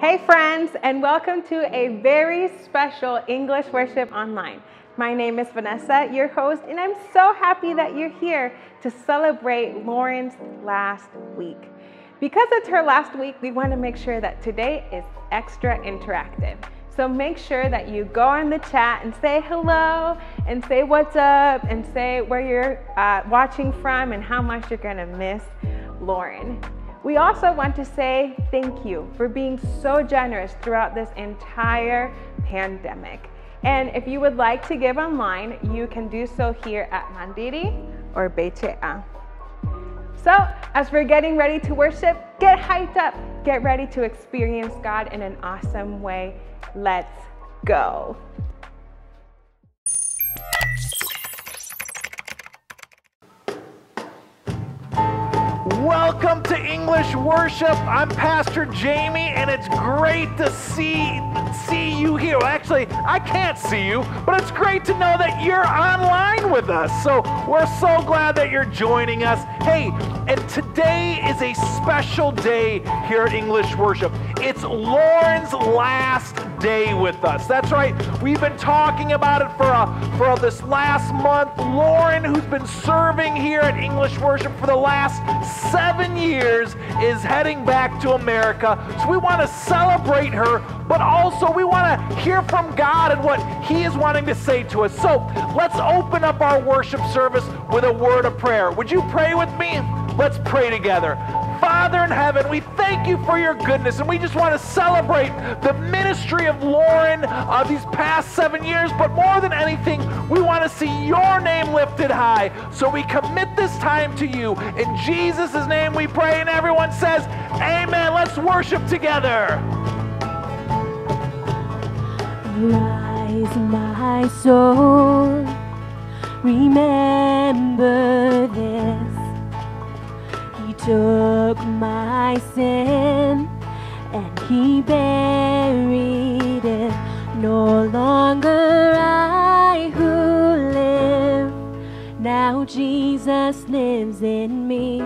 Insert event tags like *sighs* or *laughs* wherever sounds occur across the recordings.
Hey, friends, and welcome to a very special English Worship Online. My name is Vanessa, your host, and I'm so happy that you're here to celebrate Lauren's last week. Because it's her last week, we want to make sure that today is extra interactive. So make sure that you go on the chat and say hello and say what's up and say where you're uh, watching from and how much you're going to miss Lauren. We also want to say thank you for being so generous throughout this entire pandemic. And if you would like to give online, you can do so here at Mandiri or BCA. So, as we're getting ready to worship, get hyped up, get ready to experience God in an awesome way. Let's go. Welcome to English Worship. I'm Pastor Jamie, and it's great to see see you here. Well, actually, I can't see you, but it's great to know that you're online with us. So we're so glad that you're joining us. Hey, and today is a special day here at English Worship. It's Lauren's last day with us. That's right. We've been talking about it for a, for this last month. Lauren, who's been serving here at English Worship for the last seven years, is heading back to America. So we want to celebrate her, but also we want to hear from God and what He is wanting to say to us. So let's open up our worship service with a word of prayer. Would you pray with me? Let's pray together. Father in heaven, we thank you for your goodness, and we just want to celebrate the ministry of Lauren uh, these past seven years. But more than anything, we want to see your name lifted high. So we commit this time to you. In Jesus' name we pray, and everyone says, Amen. Let's worship together. Rise, my soul, remember this took my sin and he buried it. No longer I who live, now Jesus lives in me.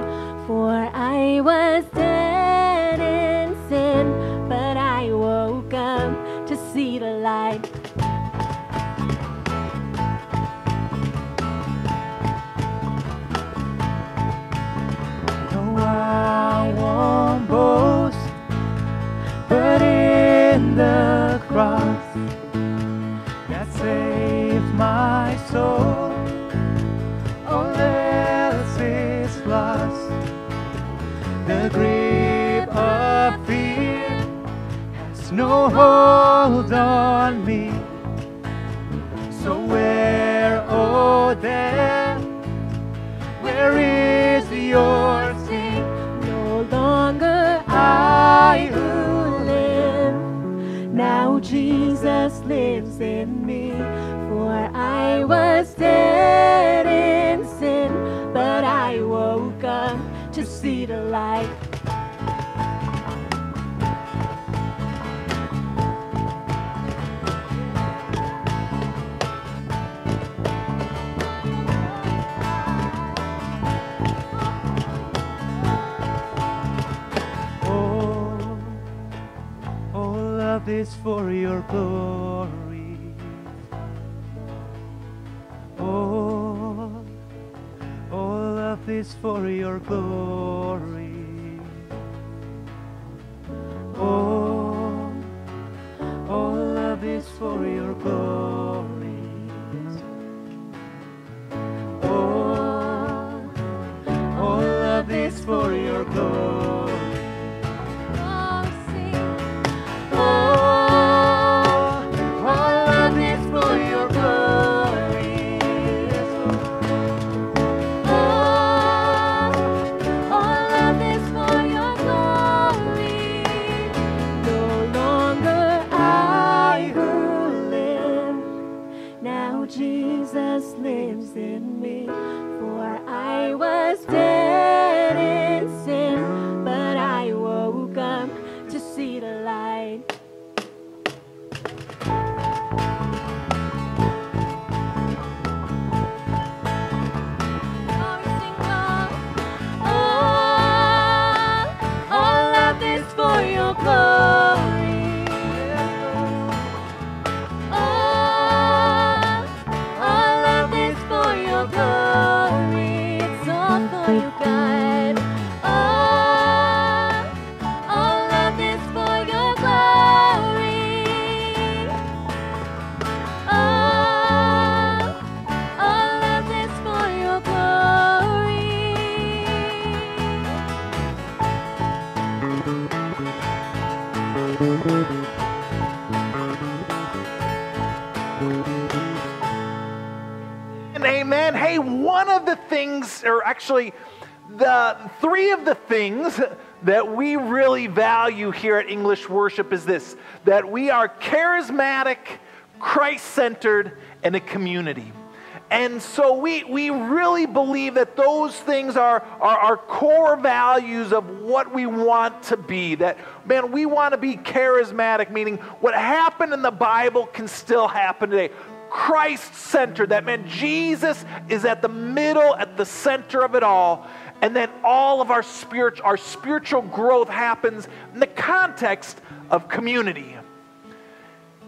This for your glory. All, all of this for your glory. Or actually, the three of the things that we really value here at English Worship is this that we are charismatic, Christ centered, and a community. And so we, we really believe that those things are, are our core values of what we want to be. That, man, we want to be charismatic, meaning what happened in the Bible can still happen today. Christ centered. That meant Jesus is at the middle, at the center of it all. And then all of our spiritual, our spiritual growth happens in the context of community.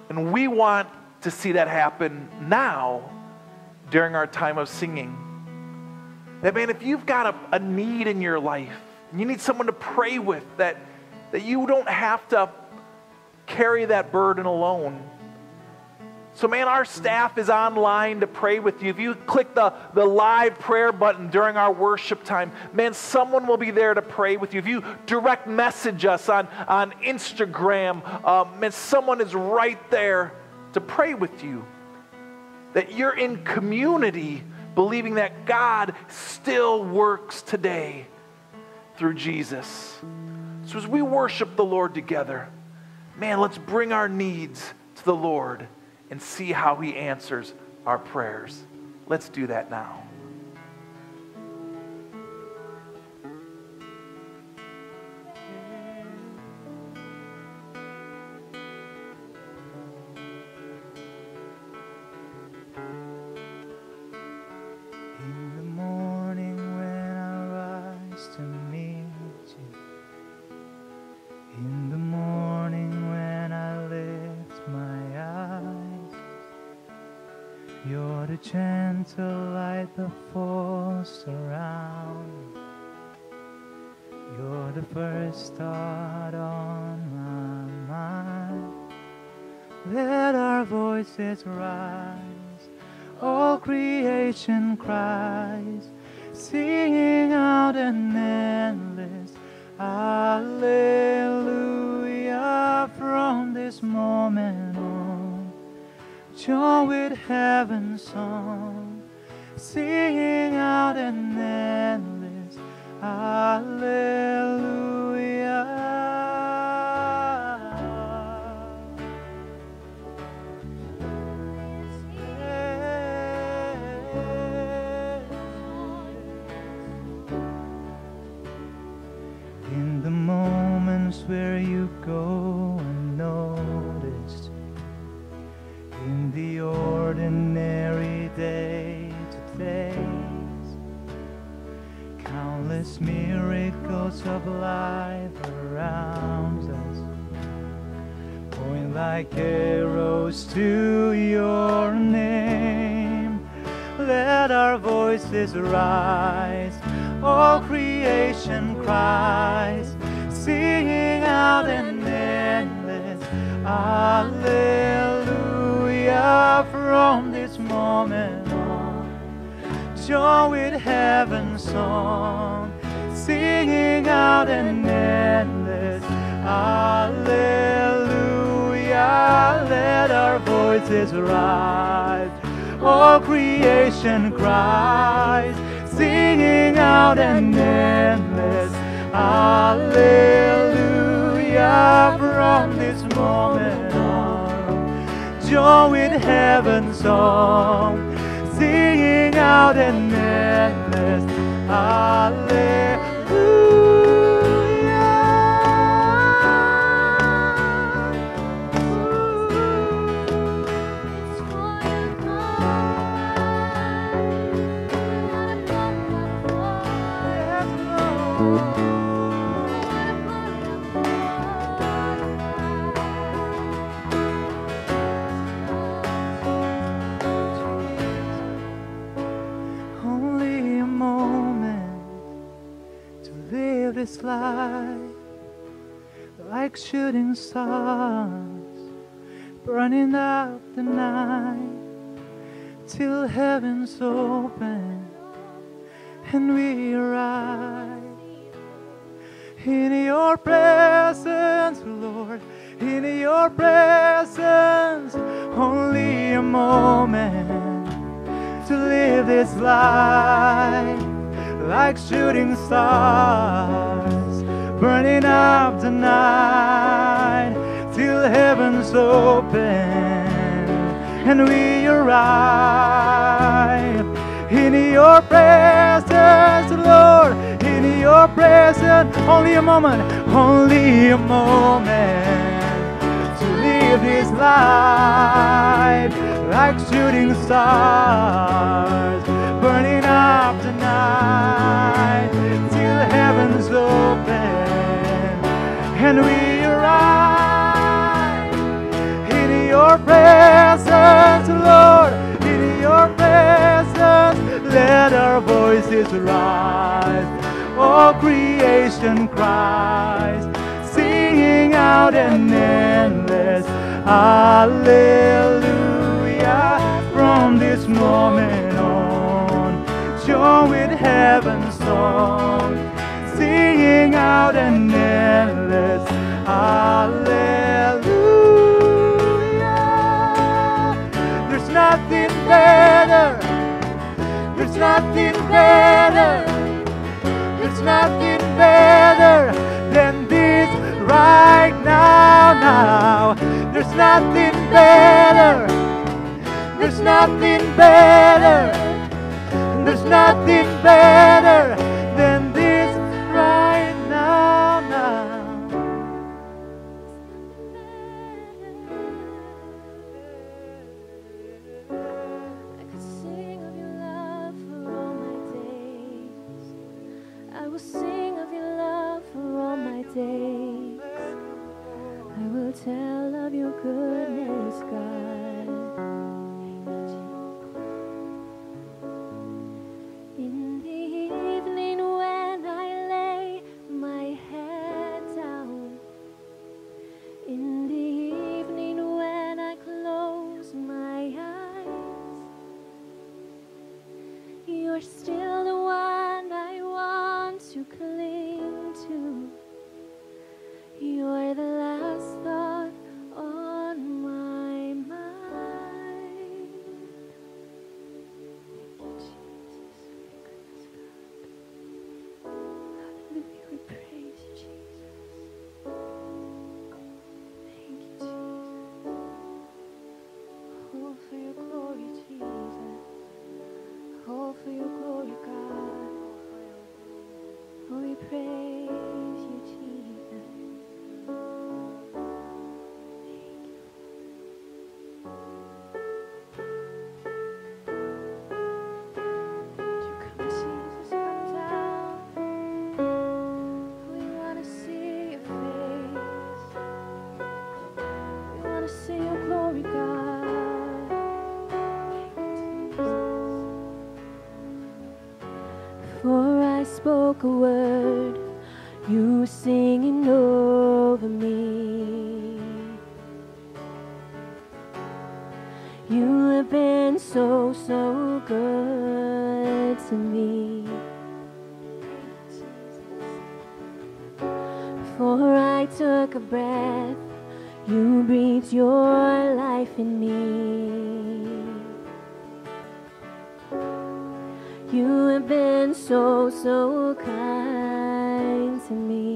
And we want to see that happen now during our time of singing. That man, if you've got a, a need in your life, you need someone to pray with, that, that you don't have to carry that burden alone so, man, our staff is online to pray with you. If you click the, the live prayer button during our worship time, man, someone will be there to pray with you. If you direct message us on, on Instagram, um, man, someone is right there to pray with you. That you're in community believing that God still works today through Jesus. So, as we worship the Lord together, man, let's bring our needs to the Lord and see how He answers our prayers. Let's do that now. Gentle light that falls around. You're the first thought on my mind. Let our voices rise, all creation cries, singing out an endless Alleluia from this moment on. Join with heaven's this life like shooting stars burning up the night till heaven's open and we arrive in your presence, Lord. In your presence. Only a moment to live this life like shooting stars, burning up the night till heaven's open and we arrive in your presence, Lord. In your presence, only a moment, only a moment to live this life like shooting stars, burning up the night till heaven's open and we arrive in your presence, Lord. In your presence, let our voices rise. All creation cries, singing out an endless Hallelujah. From this moment on, join with heaven's song, singing out an endless Hallelujah. There's nothing better. There's nothing better. There's nothing better than this right now. Now, there's nothing better. There's nothing better. There's nothing better spoke a word, you were singing over me. You have been so, so good to me. Before I took a breath, you breathed so, so kind to me.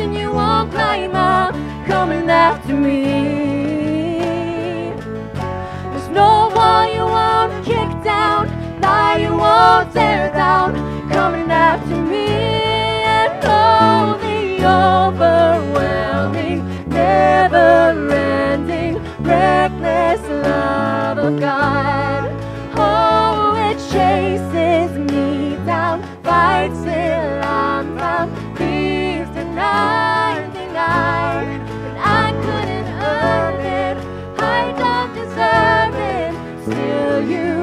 mountain you won't climb up, coming after me. There's no wall you won't kick down, lie you won't tear down, coming after me. And oh, the overwhelming, never-ending, reckless love of God. You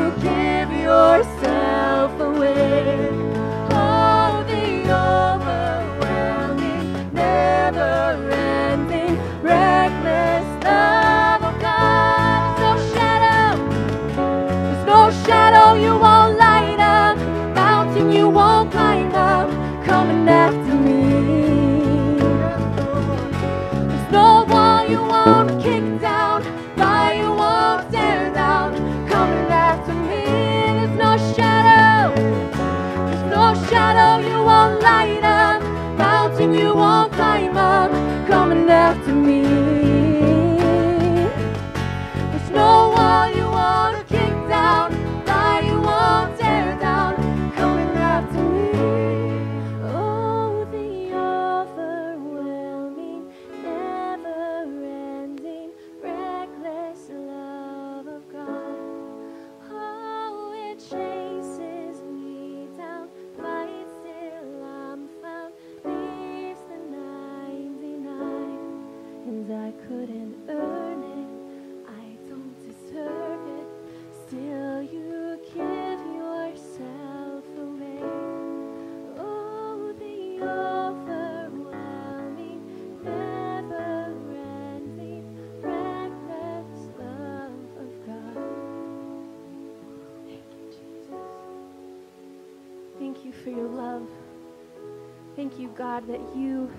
Thank you, God, that you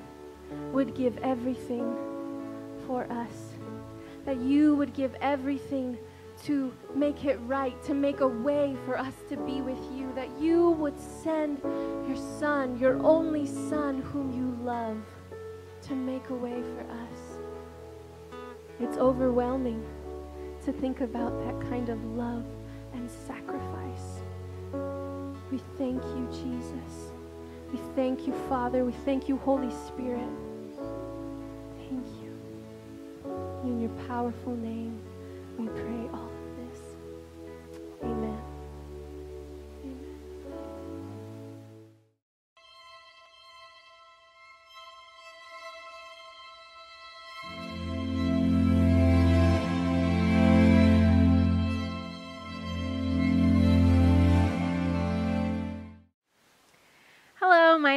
would give everything for us that you would give everything to make it right, to make a way for us to be with you, that you would send your Son, your only Son, whom you love, to make a way for us. It's overwhelming to think about that kind of love and sacrifice. We thank you, Jesus. We thank you, Father. We thank you, Holy Spirit. Thank you. In your powerful name, we pray all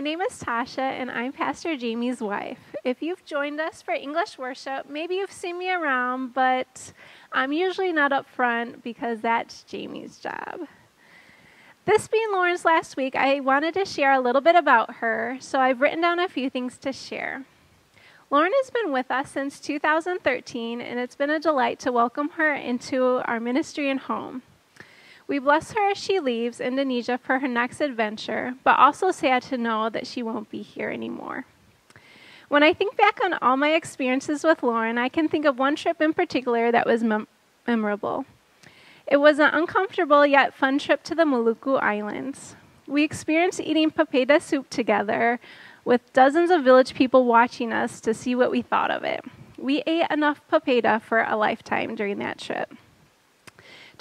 my name is Tasha, and I'm Pastor Jamie's wife. If you've joined us for English worship, maybe you've seen me around, but I'm usually not up front because that's Jamie's job. This being Lauren's last week, I wanted to share a little bit about her, so I've written down a few things to share. Lauren has been with us since 2013, and it's been a delight to welcome her into our ministry and home. We bless her as she leaves Indonesia for her next adventure, but also sad to know that she won't be here anymore. When I think back on all my experiences with Lauren, I can think of one trip in particular that was mem- memorable. It was an uncomfortable yet fun trip to the Maluku Islands. We experienced eating papeda soup together with dozens of village people watching us to see what we thought of it. We ate enough papeda for a lifetime during that trip.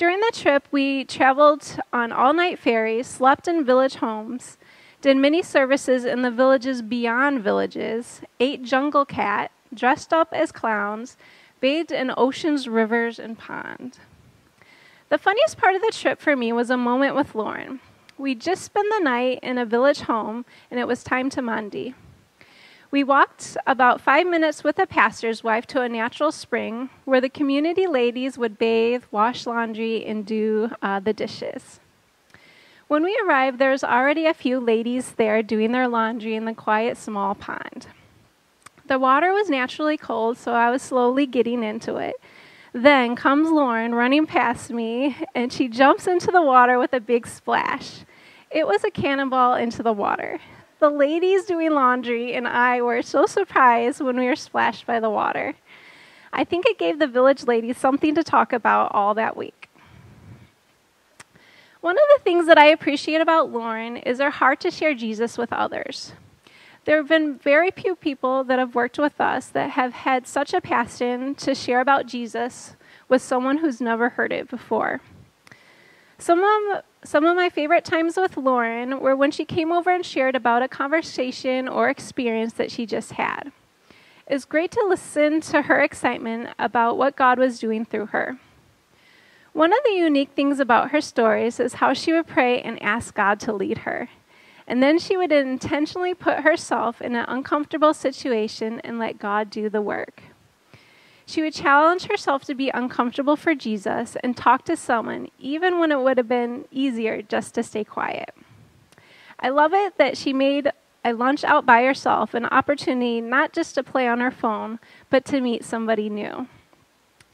During the trip, we traveled on all night ferries, slept in village homes, did many services in the villages beyond villages, ate jungle cat, dressed up as clowns, bathed in oceans, rivers, and ponds. The funniest part of the trip for me was a moment with Lauren. We just spent the night in a village home, and it was time to mandi. We walked about five minutes with a pastor's wife to a natural spring where the community ladies would bathe, wash laundry, and do uh, the dishes. When we arrived, there was already a few ladies there doing their laundry in the quiet small pond. The water was naturally cold, so I was slowly getting into it. Then comes Lauren running past me, and she jumps into the water with a big splash. It was a cannonball into the water. The ladies doing laundry and I were so surprised when we were splashed by the water. I think it gave the village ladies something to talk about all that week. One of the things that I appreciate about Lauren is her heart to share Jesus with others. There have been very few people that have worked with us that have had such a passion to share about Jesus with someone who's never heard it before. Some of, some of my favorite times with Lauren were when she came over and shared about a conversation or experience that she just had. It was great to listen to her excitement about what God was doing through her. One of the unique things about her stories is how she would pray and ask God to lead her. And then she would intentionally put herself in an uncomfortable situation and let God do the work. She would challenge herself to be uncomfortable for Jesus and talk to someone, even when it would have been easier just to stay quiet. I love it that she made a lunch out by herself an opportunity not just to play on her phone, but to meet somebody new.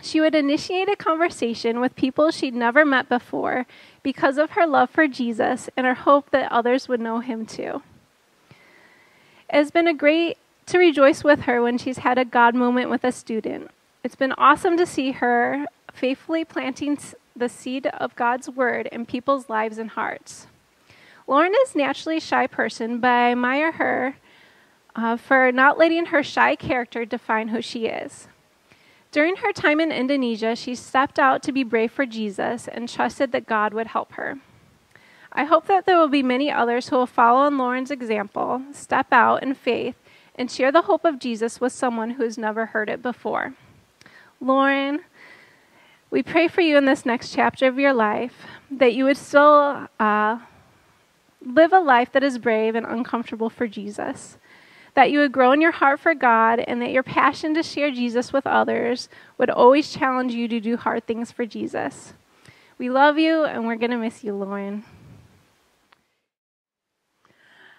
She would initiate a conversation with people she'd never met before because of her love for Jesus and her hope that others would know him too. It has been a great to rejoice with her when she's had a God moment with a student. It's been awesome to see her faithfully planting the seed of God's word in people's lives and hearts. Lauren is naturally a shy person, but I admire her uh, for not letting her shy character define who she is. During her time in Indonesia, she stepped out to be brave for Jesus and trusted that God would help her. I hope that there will be many others who will follow in Lauren's example, step out in faith, and share the hope of Jesus with someone who has never heard it before. Lauren, we pray for you in this next chapter of your life that you would still uh, live a life that is brave and uncomfortable for Jesus that you would grow in your heart for God, and that your passion to share Jesus with others would always challenge you to do hard things for Jesus. We love you, and we're going to miss you, Lauren.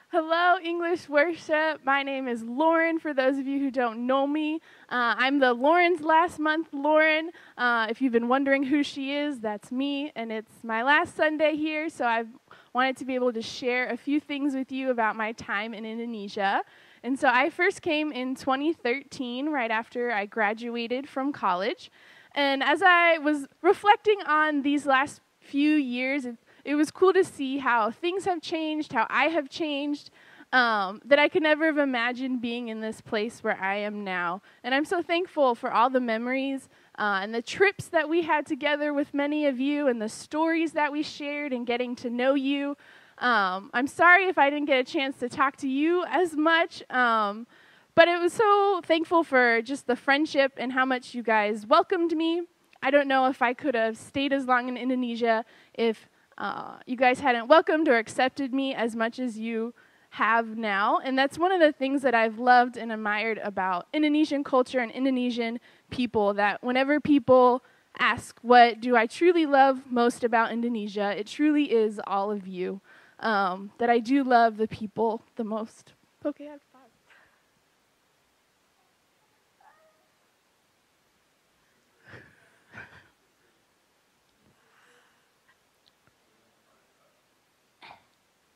Hello, English worship. My name is Lauren. For those of you who don't know me, uh, I'm the Lauren's last month Lauren. Uh, if you've been wondering who she is, that's me, and it's my last Sunday here, so I've wanted to be able to share a few things with you about my time in Indonesia. And so I first came in 2013, right after I graduated from college. And as I was reflecting on these last few years, it, was cool to see how things have changed, how I have changed. um, that I could never have imagined being in this place where I am now. And I'm so thankful for all the memories uh, and the trips that we had together with many of you and the stories that we shared and getting to know you. Um, I'm sorry if I didn't get a chance to talk to you as much. Um, but it was so thankful for just the friendship and how much you guys welcomed me. I don't know if I could have stayed as long in Indonesia if uh, you guys hadn't welcomed or accepted me as much as you have now. And that's one of the things that I've loved and admired about Indonesian culture and Indonesian people that whenever people ask, What do I truly love most about Indonesia? it truly is all of you. Um, that I do love the people the most. Okay, I've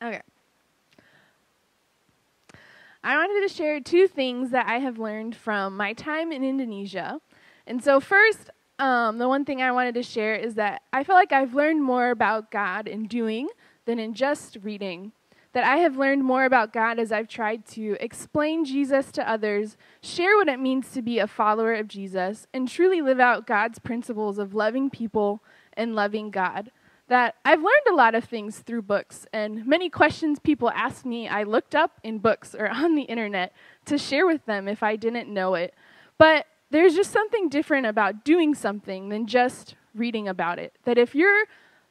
Okay. I wanted to share two things that I have learned from my time in Indonesia. And so, first, um, the one thing I wanted to share is that I feel like I've learned more about God in doing than in just reading. That I have learned more about God as I've tried to explain Jesus to others, share what it means to be a follower of Jesus, and truly live out God's principles of loving people and loving God that I've learned a lot of things through books, and many questions people ask me I looked up in books or *laughs* on the internet to share with them if I didn't know it. But there's just something different about doing something than just reading about it. That if you're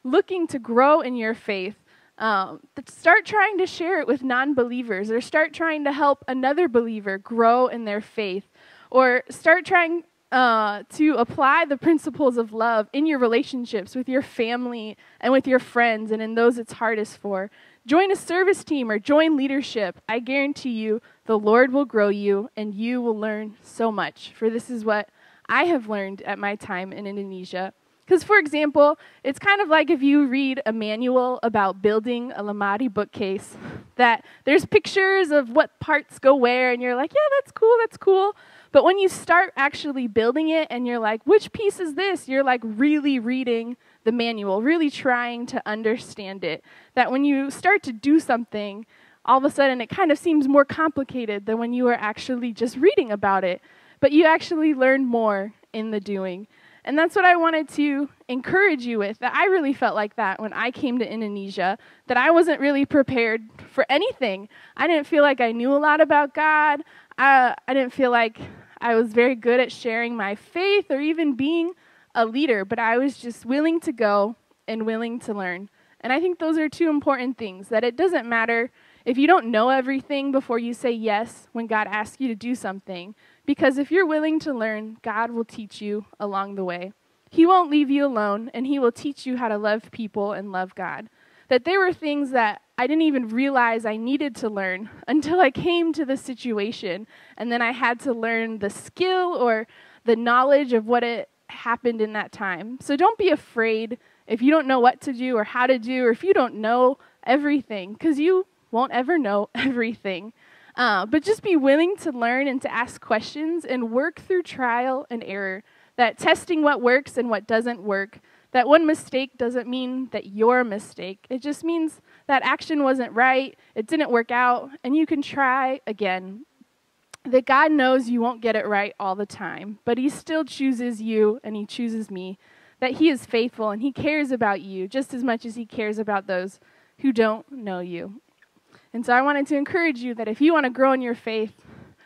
looking to grow in your faith, um, start trying to share it with non believers or start trying to help another believer grow in their faith or start trying uh, to apply the principles of love in your relationships with your family and with your friends and in those it's hardest for. Join a service team or join leadership. I guarantee you the Lord will grow you and you will learn so much. For this is what I have learned at my time in Indonesia. Because, for example, it's kind of like if you read a manual about building a Lemari bookcase, that there's pictures of what parts go where, and you're like, yeah, that's cool, that's cool. But when you start actually building it and you're like, which piece is this? You're like really reading the manual, really trying to understand it. That when you start to do something, all of a sudden it kind of seems more complicated than when you are actually just reading about it. But you actually learn more in the doing. And that's what I wanted to encourage you with. That I really felt like that when I came to Indonesia, that I wasn't really prepared for anything. I didn't feel like I knew a lot about God. I, I didn't feel like I was very good at sharing my faith or even being a leader, but I was just willing to go and willing to learn. And I think those are two important things that it doesn't matter if you don't know everything before you say yes when God asks you to do something, because if you're willing to learn, God will teach you along the way. He won't leave you alone, and He will teach you how to love people and love God. That there were things that I didn't even realize I needed to learn *laughs* until I came to the situation. And then I had to learn the skill or the knowledge of what it happened in that time. So don't be afraid if you don't know what to do or how to do, or if you don't know everything, because you won't ever know *laughs* everything. Uh, but just be willing to learn and to ask questions and work through trial and error. That testing what works and what doesn't work that one mistake doesn't mean that you're a mistake. It just means that action wasn't right, it didn't work out, and you can try again. That God knows you won't get it right all the time, but He still chooses you and He chooses me. That He is faithful and He cares about you just as much as He cares about those who don't know you. And so I wanted to encourage you that if you want to grow in your faith,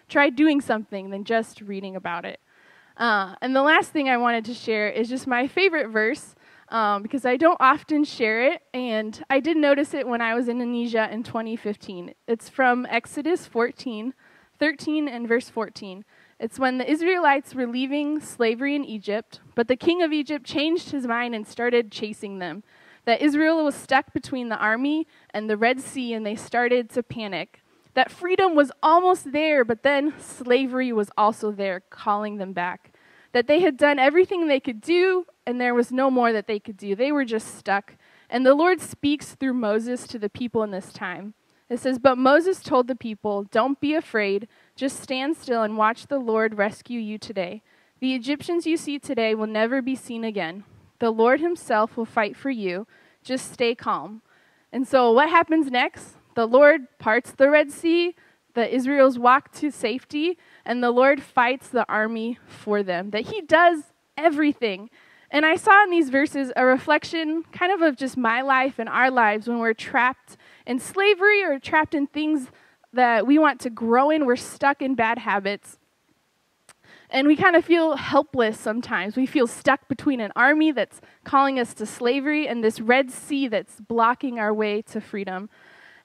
try doing something than just reading about it. Uh, and the last thing I wanted to share is just my favorite verse um, because I don't often share it, and I did notice it when I was in Indonesia in 2015. It's from Exodus 14, 13, and verse 14. It's when the Israelites were leaving slavery in Egypt, but the king of Egypt changed his mind and started chasing them. That Israel was stuck between the army and the Red Sea, and they started to panic that freedom was almost there, but then slavery was also there, calling them back. That they had done everything they could do, and there was no more that they could do. They were just stuck. And the Lord speaks through Moses to the people in this time. It says, But Moses told the people, Don't be afraid, just stand still and watch the Lord rescue you today. The Egyptians you see today will never be seen again. The Lord himself will fight for you. Just stay calm. And so, what happens next? The Lord parts the Red Sea, the Israel's walk to safety, and the Lord fights the army for them. That He does everything. And I saw in these verses a reflection kind of of just my life and our lives when we're trapped in slavery or trapped in things that we want to grow in. We're stuck in bad habits. And we kind of feel helpless sometimes. We feel stuck between an army that's calling us to slavery and this Red Sea that's blocking our way to freedom.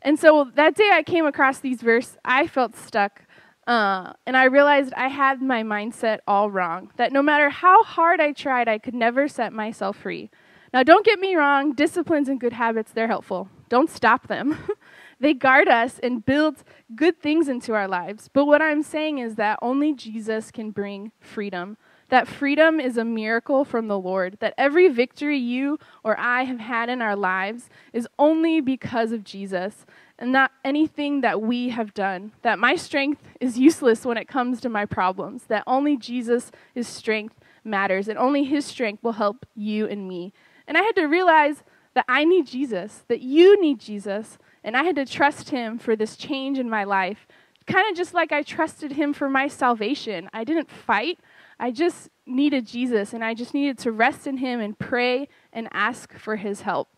And so that day I came across these verses, I felt stuck. Uh, and I realized I had my mindset all wrong. That no matter how hard I tried, I could never set myself free. Now, don't get me wrong, disciplines and good habits, they're helpful. Don't stop them. *laughs* they guard us and build good things into our lives. But what I'm saying is that only Jesus can bring freedom. That freedom is a miracle from the Lord. That every victory you or I have had in our lives is only because of Jesus and not anything that we have done. That my strength is useless when it comes to my problems. That only Jesus' strength matters and only his strength will help you and me. And I had to realize that I need Jesus, that you need Jesus, and I had to trust him for this change in my life. Kind of just like I trusted him for my salvation. I didn't fight. I just needed Jesus and I just needed to rest in him and pray and ask for his help.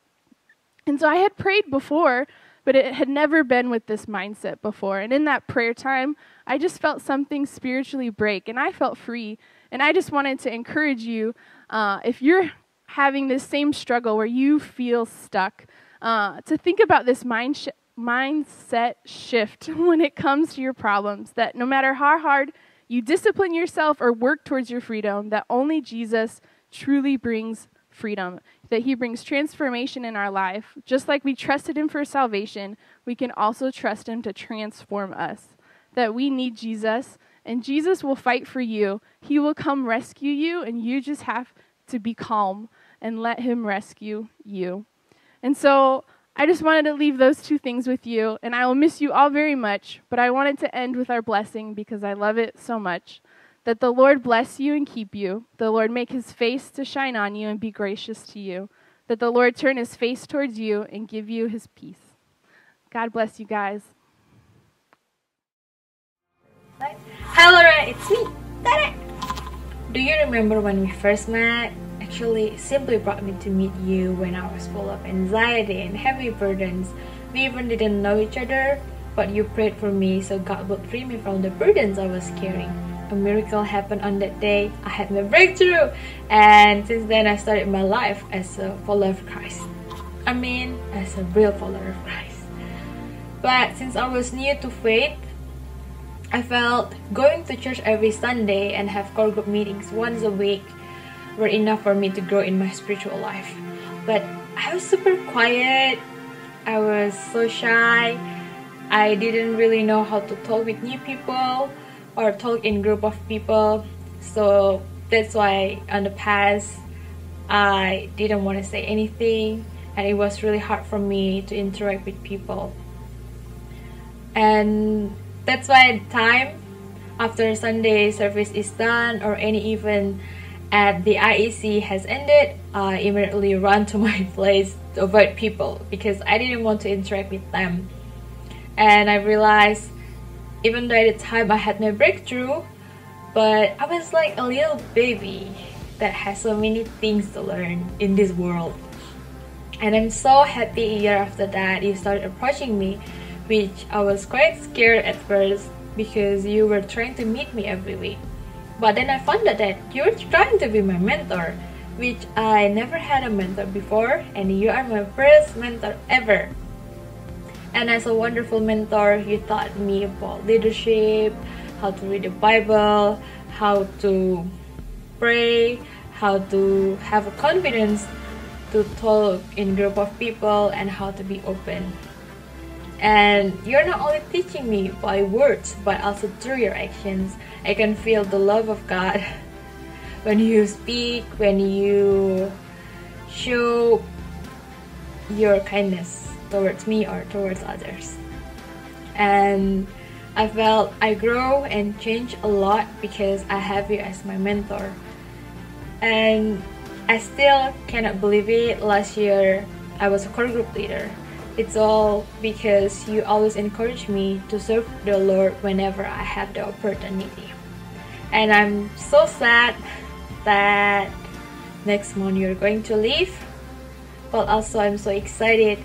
And so I had prayed before, but it had never been with this mindset before. And in that prayer time, I just felt something spiritually break and I felt free. And I just wanted to encourage you uh, if you're having this same struggle where you feel stuck, uh, to think about this mind sh- mindset shift *laughs* when it comes to your problems. That no matter how hard you discipline yourself or work towards your freedom, that only Jesus truly brings freedom. That He brings transformation in our life. Just like we trusted Him for salvation, we can also trust Him to transform us. That we need Jesus, and Jesus will fight for you. He will come rescue you, and you just have to be calm and let Him rescue you. And so I just wanted to leave those two things with you, and I will miss you all very much, but I wanted to end with our blessing because I love it so much. That the Lord bless you and keep you. The Lord make his face to shine on you and be gracious to you. That the Lord turn his face towards you and give you his peace. God bless you guys. Hi Laura, it's me, Tada! Do you remember when we first met? actually simply brought me to meet you when I was full of anxiety and heavy burdens. We even didn't know each other, but you prayed for me so God would free me from the burdens I was carrying. A miracle happened on that day. I had my breakthrough, and since then I started my life as a follower of Christ. I mean, as a real follower of Christ. But since I was new to faith, I felt going to church every Sunday and have core group meetings once a week were enough for me to grow in my spiritual life. But I was super quiet. I was so shy. I didn't really know how to talk with new people or talk in group of people. So that's why on the past I didn't want to say anything and it was really hard for me to interact with people. And that's why time after Sunday service is done or any event at the IEC has ended, I immediately run to *laughs* my place to avoid people because I didn't want to interact with them. And I realized, even though at the time I had my breakthrough, but I was like a little baby that has so many things to learn in this world. And I'm so happy a year after that you started approaching me, which I was quite scared at first because you were trying to meet me every week. But then I found out that you're trying to be my mentor, which I never had a mentor before, and you are my first mentor ever. And as a wonderful mentor, you taught me about leadership, how to read the Bible, how to pray, how to have a confidence to talk in group of people and how to be open. And you're not only teaching me by words, but also through your actions. I can feel the love of God *laughs* when you speak, when you show your kindness towards me or towards others. And I felt I grow and change a lot because I have you as my mentor. And I still cannot believe it. Last year, I was a core group leader It's all because you always encourage me to serve the Lord whenever I have the opportunity. And I'm so sad that next month you're going to leave. But also I'm so excited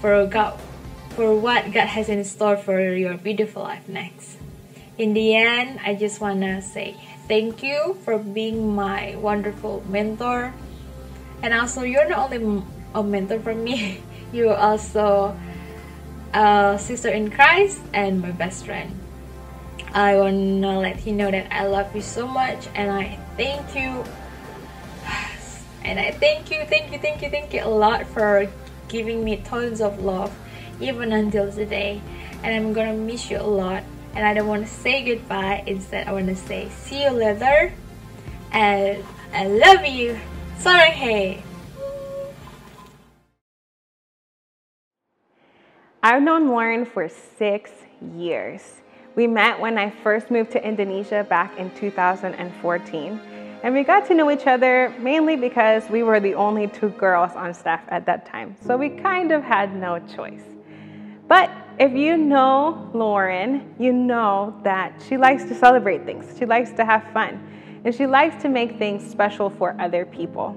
for God for what God has in store for your beautiful life next. In the end, I just wanna say thank you for being my wonderful mentor. And also you're not only a mentor for me, *laughs* you're also a sister in Christ and my best friend. I wanna let you know that I love you so much and I thank you *sighs* and I thank you, thank you, thank you, thank you a lot for giving me tons of love even until today. And I'm gonna miss you a lot. And I don't want to say goodbye. Instead, I want to say see you later. And I love you. Sorry, hey. I've known Lauren for six years. We met when I first moved to Indonesia back in 2014. And we got to know each other mainly because we were the only two girls on staff at that time. So we kind of had no choice. But if you know Lauren, you know that she likes to celebrate things. She likes to have fun. And she likes to make things special for other people.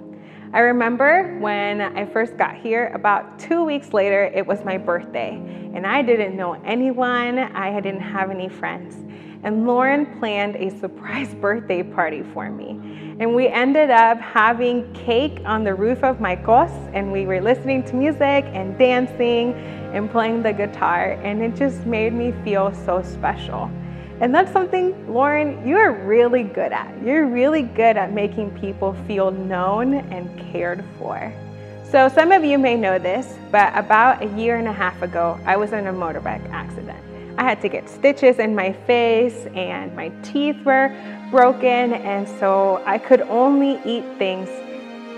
I remember when I first got here, about two weeks later, it was my birthday. And I didn't know anyone, I didn't have any friends and Lauren planned a surprise *laughs* birthday party for me. And we ended up having cake on the roof of my kos, and we were listening to music and dancing and playing the guitar, and it just made me feel so special. And that's something, Lauren, you're really good at. You're really good at making people feel known and cared for. So, some of you may know this, but about a year and a half ago, I was in a motorbike accident. I had to get stitches in my face and my teeth were broken and so I could only eat things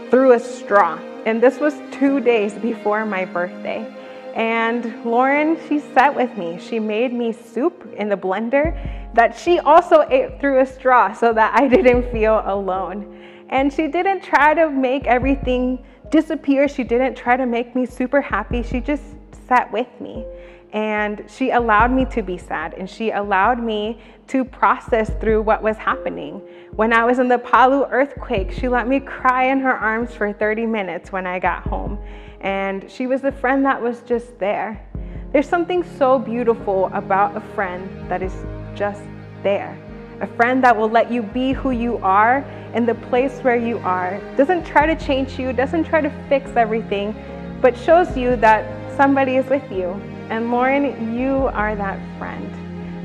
through a straw. And this was two days before my birthday. And Lauren, she sat with me. She made me soup in the blender that she also ate through a straw so that I *laughs* didn't feel alone. And she didn't try to make everything disappear. She didn't try to make me super happy. She just sat with me and she allowed me to be sad and she allowed me to process through what was happening. When I was in the Palu earthquake, she let me cry in her arms for 30 minutes when I got home. And she was the friend that was just there. There's something so beautiful about a friend that is just there. A friend that will let you be who you are in the place where you are. Doesn't try to change you, doesn't try to fix everything, but shows you that somebody is with you and Lauren, you are that friend.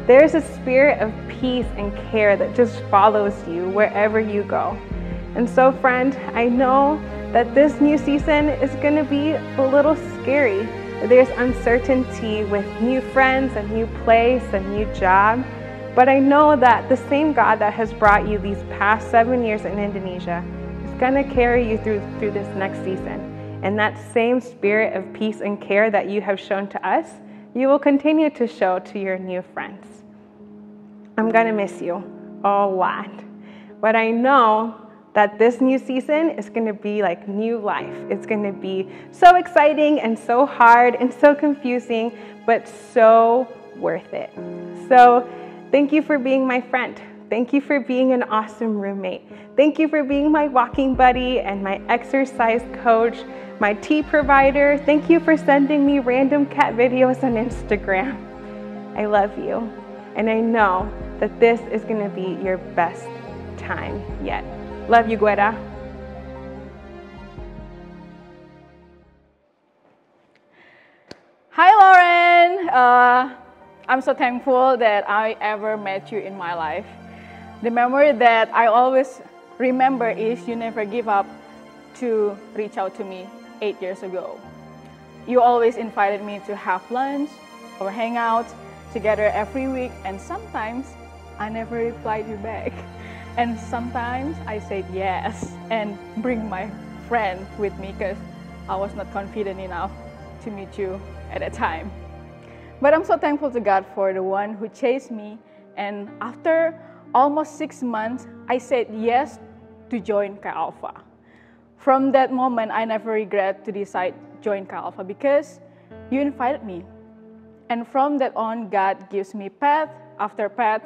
There's a spirit of peace and care that just follows you wherever you go. And so, friend, I know that this new season is going to be a little scary. There's uncertainty with new friends, a new place, a new job. But I know that the same God that has brought you these past seven years in Indonesia is going to carry you through, through this next season. And that same spirit of peace and care that you have shown to us, you will continue to show to your new friends. I'm going to miss you a lot. But I know that this new season is going to be like new life. It's going to be so exciting and so hard and so confusing, but so worth it. So, thank you for being my friend. Thank you for being an awesome roommate. Thank you for being my walking buddy and my exercise coach my tea provider. Thank you for sending me random cat videos on Instagram. I love you. And I know that this is going to be your best time yet. Love you, Guetta. Hi, Lauren. Uh, I'm so thankful that I ever met you in my life. The memory that I always remember is you never give up to reach out to me eight years ago. You always invited me to have lunch or hang out together every week, and sometimes I never replied you back. *laughs* And sometimes I said yes and bring my friend with me because I was not confident enough to meet you at a time. But I'm so thankful to God for the one who chased me. And after almost six months, I said yes to join Chi Alpha from that moment, I never regret to decide join Chi Alpha because You invited me. And from that on, God gives me path after path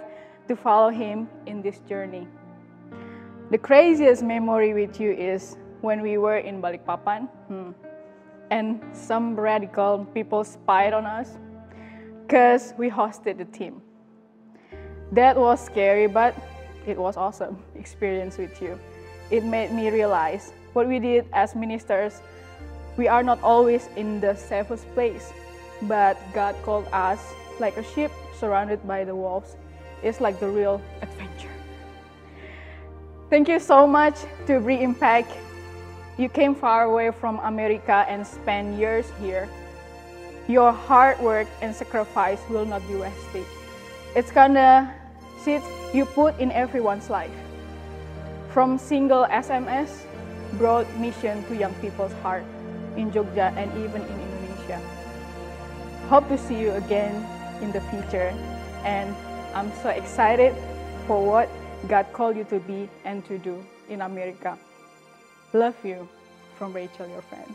to follow Him in this journey. The craziest memory with you is when we were in Balikpapan hmm, and some radical people spied on us because we hosted the team. That was scary, but it was awesome experience with you. It made me realize what we did as ministers. We are not always in the safest place, but God called us like a ship surrounded by the wolves. It's like the real adventure. Thank you so much to Bre Impact. You came far away from America and spent years here. Your hard work and sacrifice will not be wasted. It's gonna seeds you put in everyone's life. From single SMS, broad mission to young people's heart in Jogja and even in Indonesia. Hope to see you again in the future and I'm so excited for what God called you to be and to do in America. Love you from Rachel, your friend.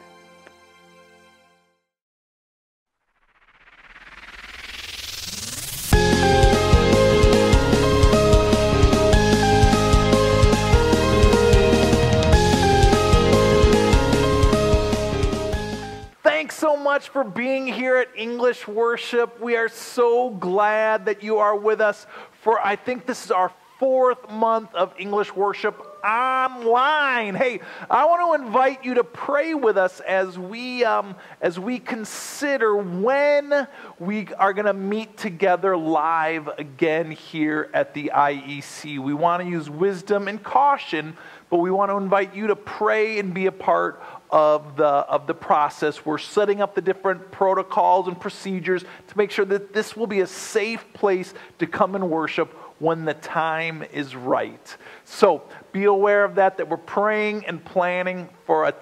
Thanks so much for being here at English Worship. We are so glad that you are with us for, I think this is our fourth month of English Worship online. Hey, I want to invite you to pray with us as we um, as we consider when we are going to meet together live again here at the IEC. We want to use wisdom and caution, but we want to invite you to pray and be a part of the, of the process. We're setting up the different protocols and procedures to make sure that this will be a safe place to come and worship when the time is right. So be aware of that, that we're praying and planning for a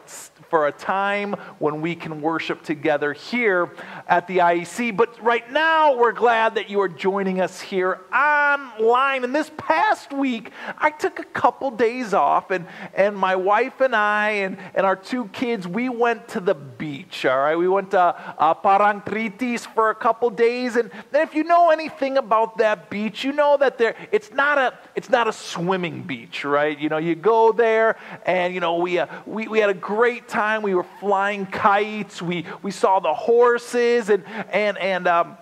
for a time when we can worship together here at the IEC. But right now, we're glad that you are joining us here online. And this past week, I took a couple days off, and, and my wife and I and, and our two kids, we went to the beach, all right? We went to uh, Parangtritis for a couple days. And, and if you know anything about that beach, you know that there, it's, not a, it's not a swimming beach, right? You know, you go there, and, you know, we, uh, we, we had a great time time. We were flying kites. We, we saw the horses and, and, and, um,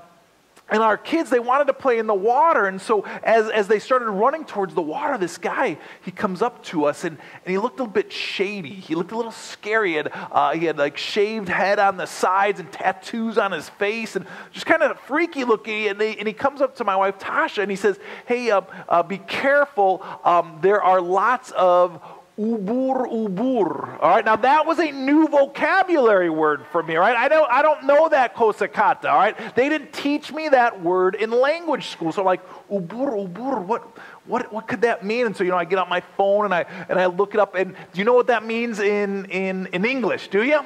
and our kids, they wanted to play in the water. And so as, as they started running towards the water, this guy, he comes up to us and, and he looked a little bit shady. He looked a little scary. He had, uh, he had like shaved head on the sides and tattoos on his face and just kind of freaky looking. And, they, and he comes up to my wife, Tasha, and he says, hey, uh, uh, be careful. Um, there are lots of Ubur ubur. All right, now that was a new vocabulary word for me, right? I don't, I don't know that kosakata, all right? They didn't teach me that word in language school. So I'm like, ubur ubur, what, what, what could that mean? And so, you know, I get out my phone and I, and I look it up. And do you know what that means in, in, in English? Do you?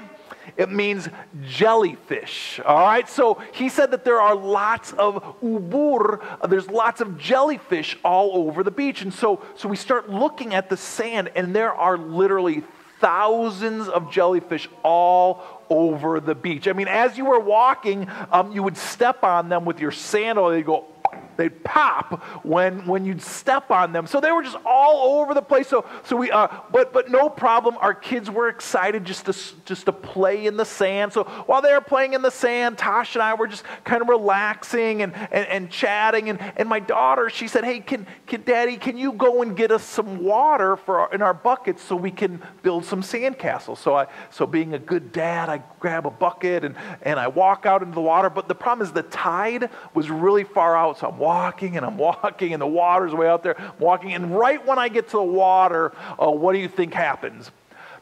It means jellyfish. All right. So he said that there are lots of ubur, there's lots of jellyfish all over the beach. And so, so we start looking at the sand, and there are literally thousands of jellyfish all over the beach. I mean, as you were walking, um, you would step on them with your sandal, and they'd go they'd pop when, when you'd step on them. So they were just all over the place. So, so we, uh, but, but no problem. Our kids were excited just to, just to play in the sand. So while they were playing in the sand, Tasha and I were just kind of relaxing and, and, and chatting. And, and my daughter, she said, hey, can, can, Daddy, can you go and get us some water for our, in our buckets so we can build some sandcastles? So, I, so being a good dad, I grab a bucket and, and I walk out into the water. But the problem is the tide was really far out. So I'm walking and I'm walking, and the water's way out there. I'm walking, and right when I get to the water, uh, what do you think happens?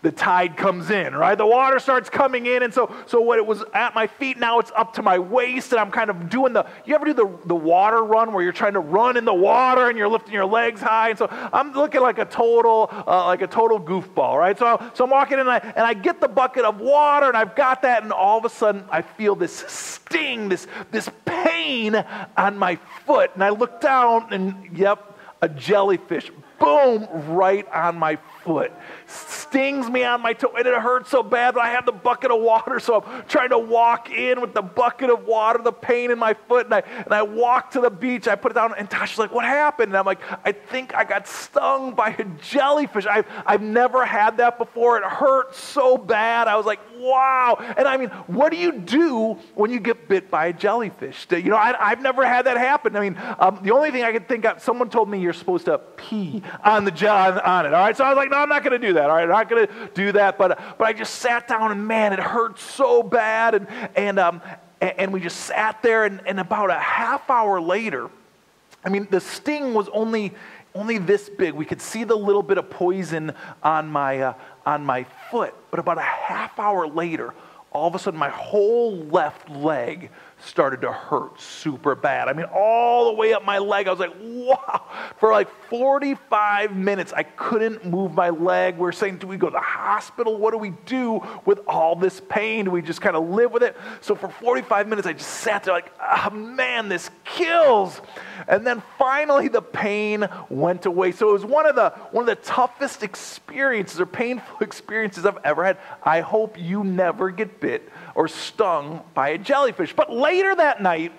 The tide comes in, right? The water starts coming in, and so so what it was at my feet, now it's up to my waist, and I'm kind of doing the. You ever do the the water run where you're trying to run in the water and you're lifting your legs high, and so I'm looking like a total uh, like a total goofball, right? So so I'm walking in, and I and I get the bucket of water, and I've got that, and all of a sudden I feel this sting, this this pain on my foot, and I look down, and yep, a jellyfish, boom, right on my foot, stings me on my toe, and it hurts so bad that I have the bucket of water. So I'm trying to walk in with the bucket of water, the pain in my foot, and I, and I walk to the beach. I put it down, and Tasha's like, What happened? And I'm like, I think I got stung by a jellyfish. I've, I've never had that before. It hurt so bad. I was like, Wow. And I mean, what do you do when you get bit by a jellyfish? You know, I, have never had that happen. I mean, um, the only thing I could think of, someone told me you're supposed to pee on the on, on it. All right, so I was like, no, I'm not going to do that. All right, I'm not going to do that. But but I just sat down and man, it hurt so bad, and and um and, and we just sat there, and, and about a half hour later, I mean, the sting was only only this big. We could see the little bit of poison on my uh, on my foot, but about a half hour later, all of a sudden, my whole left leg started to hurt super bad. I mean, all the way up my leg. I was like, wow. For like 45 minutes, I couldn't move my leg. We we're saying, do we go to the hospital? What do we do with all this pain? Do we just kind of live with it? So for 45 minutes, I just sat there like, oh, man, this kills. And then finally, the pain went away. So it was one of the one of the toughest experiences or painful *laughs* experiences I've ever had. I hope you never get bit or stung by a jellyfish. But later that night,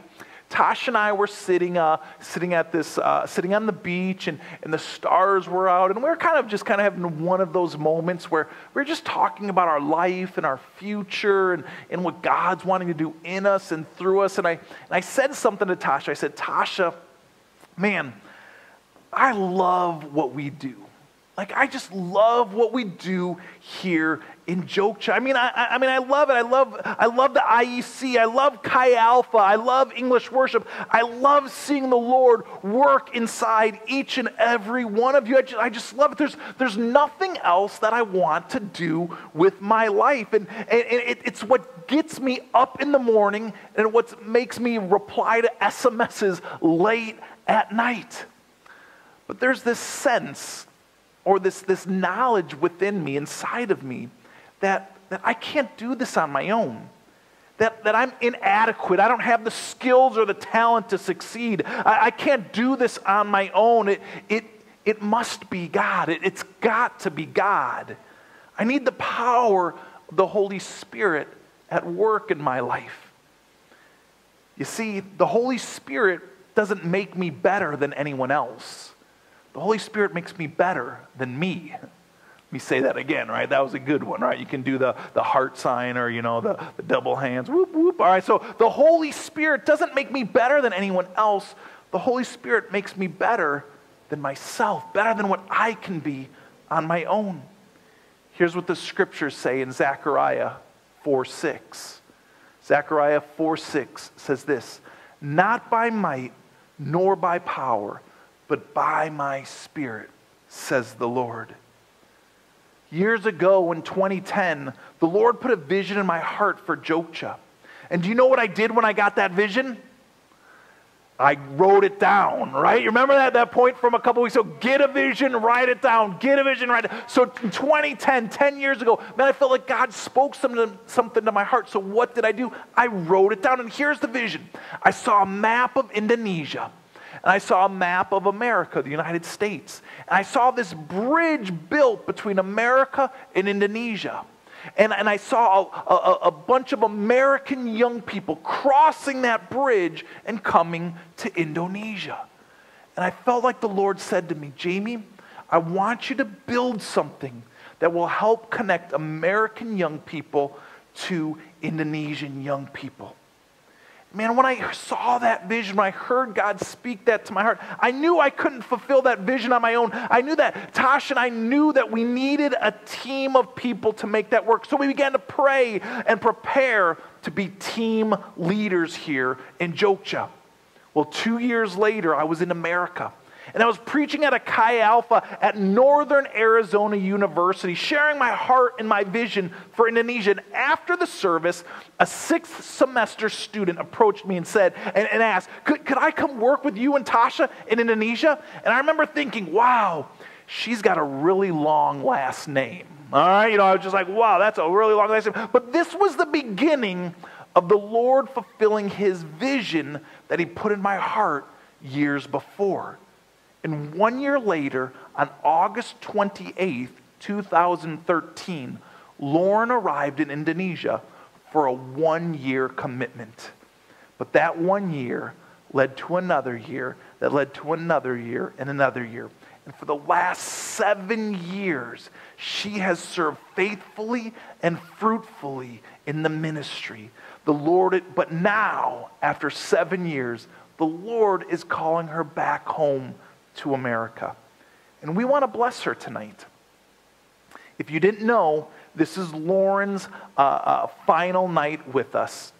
Tosh and I were sitting, uh, sitting at this, uh, sitting on the beach, and, and the stars were out, and we were kind of just kind of having one of those moments where we are just talking about our life and our future and, and what God's wanting to do in us and through us. And I, and I said something to Tasha. I said, Tasha, man, I love what we do. Like, I just love what we do here in Jogja. I mean, I, I, mean, I love it. I love, I love the IEC. I love Chi Alpha. I love English worship. I love seeing the Lord work inside each and every one of you. I just, I just love it. There's, there's nothing else that I want to do with my life. And, and, and it, it's what gets me up in the morning and what makes me reply to SMSs late at night. But there's this sense or this, this knowledge within me, inside of me, that, that I can't do this on my own. That, that I'm inadequate. I don't have the skills or the talent to succeed. I, I can't do this on my own. It, it, it must be God. It, it's got to be God. I need the power of the Holy Spirit at work in my life. You see, the Holy Spirit doesn't make me better than anyone else. The Holy Spirit makes me better than me. Let me say that again, right? That was a good one, right? You can do the, the heart sign or, you know, the, the double hands. Whoop, whoop. All right, so the Holy Spirit doesn't make me better than anyone else. The Holy Spirit makes me better than myself, better than what I can be on my own. Here's what the scriptures say in Zechariah 4 6. Zechariah 4 6 says this Not by might nor by power but by my Spirit, says the Lord. Years ago in 2010, the Lord put a vision in my heart for Jogja. And do you know what I did when I got that vision? I wrote it down, right? You remember that, that point from a couple weeks ago? Get a vision, write it down. Get a vision, write it So in 2010, 10 years ago, man, I felt like God spoke something, something to my heart. So what did I do? I wrote it down. And here's the vision I saw a map of Indonesia and I saw a map of America, the United States. And I saw this bridge built between America and Indonesia. And, and I saw a, a, a bunch of American young people crossing that bridge and coming to Indonesia. And I felt like the Lord said to me, Jamie, I want you to build something that will help connect American young people to Indonesian young people. Man, when I saw that vision, when I heard God speak that to my heart, I knew I couldn't fulfill that vision on my own. I knew that Tosh and I knew that we needed a team of people to make that work. So we began to pray and prepare to be team leaders here in Jogja. Well, two years later, I was in America and I was preaching at a Chi Alpha at Northern Arizona University, sharing my heart and my vision for Indonesia. And after the service, a sixth semester student approached me and said, and, and asked, could, could I come work with you and Tasha in Indonesia? And I remember thinking, wow, she's got a really long last name. All right, you know, I was just like, wow, that's a really long last name. But this was the beginning of the Lord fulfilling his vision that he put in my heart years before. And one year later, on August 28th, 2013, Lauren arrived in Indonesia for a one year commitment. But that one year led to another year, that led to another year, and another year. And for the last seven years, she has served faithfully and fruitfully in the ministry. The Lord, but now, after seven years, the Lord is calling her back home to America. And we want to bless her tonight. If you didn't know, this is Lauren's uh, uh, final night with us.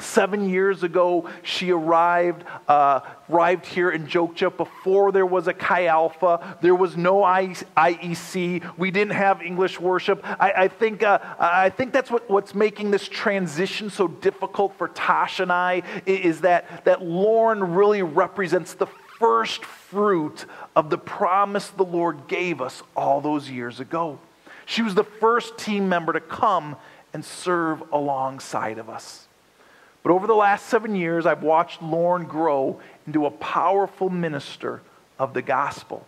Seven years ago, she arrived, uh, arrived here in Jogja before there was a Chi Alpha. There was no IEC. We didn't have English worship. I, I think, uh, I think that's what, what's making this transition so difficult for Tosh and I is that, that Lauren really represents the first fruit of the promise the Lord gave us all those years ago. She was the first team member to come and serve alongside of us. But over the last seven years, I've watched Lauren grow into a powerful minister of the gospel.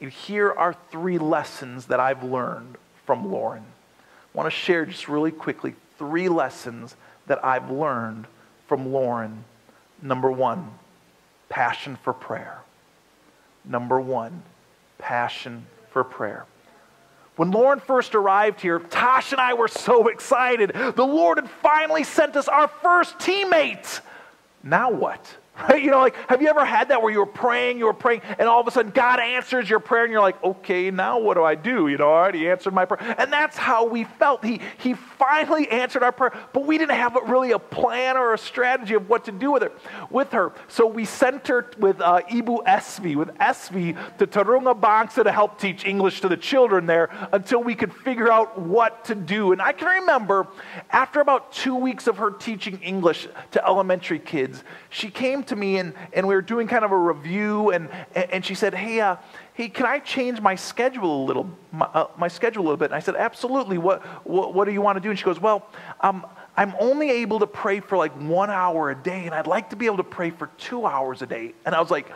And here are three lessons that I've learned from Lauren. I want to share just really quickly three lessons that I've learned from Lauren. Number one, passion for prayer. Number one, passion for prayer. When Lauren first arrived here, Tosh and I were so excited. The Lord had finally sent us our first teammate. Now what? Right? You know, like, have you ever had that where you were praying, you were praying, and all of a sudden God answers your prayer, and you're like, okay, now what do I do? You know, right, He answered my prayer. And that's how we felt. He, he finally answered our prayer, but we didn't have really a plan or a strategy of what to do with it, with her. So we sent her with uh, Ibu Esvi, with Esvi to Tarunga Bangsa to help teach English to the children there until we could figure out what to do. And I can remember after about two weeks of her teaching English to elementary kids, she came to me and, and we were doing kind of a review and, and she said, hey, uh, hey, can I change my schedule a little, my, uh, my, schedule a little bit? And I said, absolutely. What, what, what do you want to do? And she goes, well, um, I'm only able to pray for like one hour a day and I'd like to be able to pray for two hours a day. And I was like,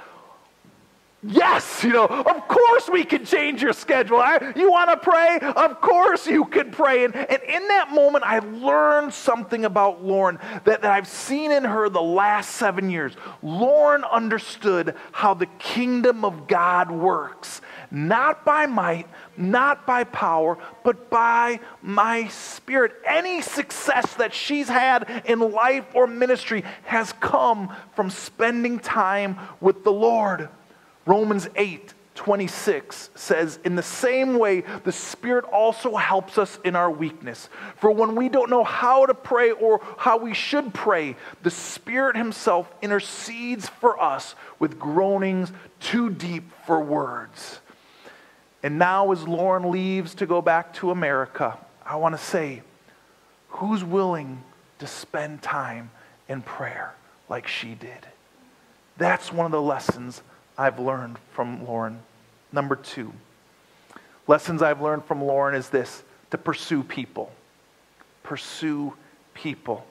Yes, you know, of course we can change your schedule. I, you want to pray? Of course you can pray. And, and in that moment, I learned something about Lauren that, that I've seen in her the last seven years. Lauren understood how the kingdom of God works, not by might, not by power, but by my spirit. Any success that she's had in life or ministry has come from spending time with the Lord. Romans 8 26 says, In the same way, the Spirit also helps us in our weakness. For when we don't know how to pray or how we should pray, the Spirit Himself intercedes for us with groanings too deep for words. And now, as Lauren leaves to go back to America, I want to say, who's willing to spend time in prayer like she did? That's one of the lessons I've learned from Lauren. Number two, lessons I've learned from Lauren is this to pursue people. Pursue people.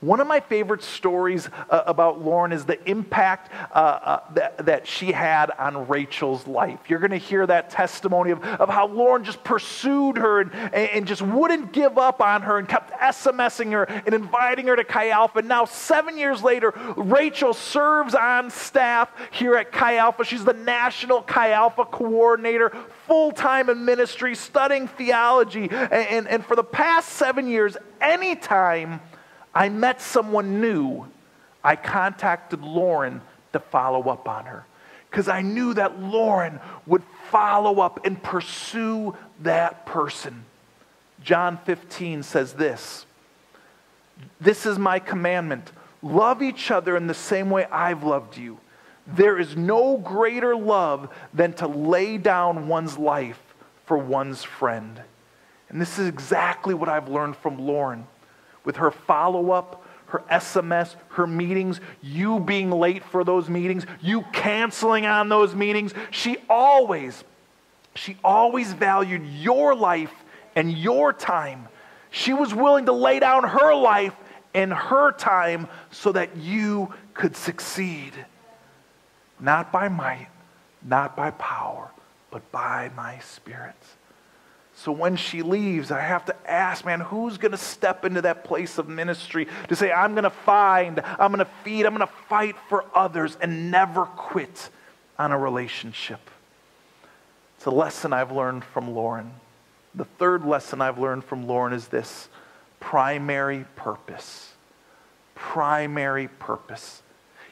One of my favorite stories uh, about Lauren is the impact uh, uh, that, that she had on Rachel's life. You're going to hear that testimony of, of how Lauren just pursued her and, and just wouldn't give up on her and kept SMSing her and inviting her to Chi Alpha. Now, seven years later, Rachel serves on staff here at Chi Alpha. She's the national Chi Alpha coordinator, full time in ministry, studying theology. And, and, and for the past seven years, anytime I met someone new, I contacted Lauren to follow up on her because I knew that Lauren would follow up and pursue that person. John 15 says this This is my commandment love each other in the same way I've loved you. There is no greater love than to lay down one's life for one's friend. And this is exactly what I've learned from Lauren with her follow up, her SMS, her meetings, you being late for those meetings, you canceling on those meetings. She always, she always valued your life and your time. She was willing to lay down her life and her time so that you could succeed. Not by might, not by power, but by my spirit. So when she leaves, I have to ask, man, who's going to step into that place of ministry to say, I'm going to find, I'm going to feed, I'm going to fight for others and never quit on a relationship? It's a lesson I've learned from Lauren. The third lesson I've learned from Lauren is this primary purpose. Primary purpose.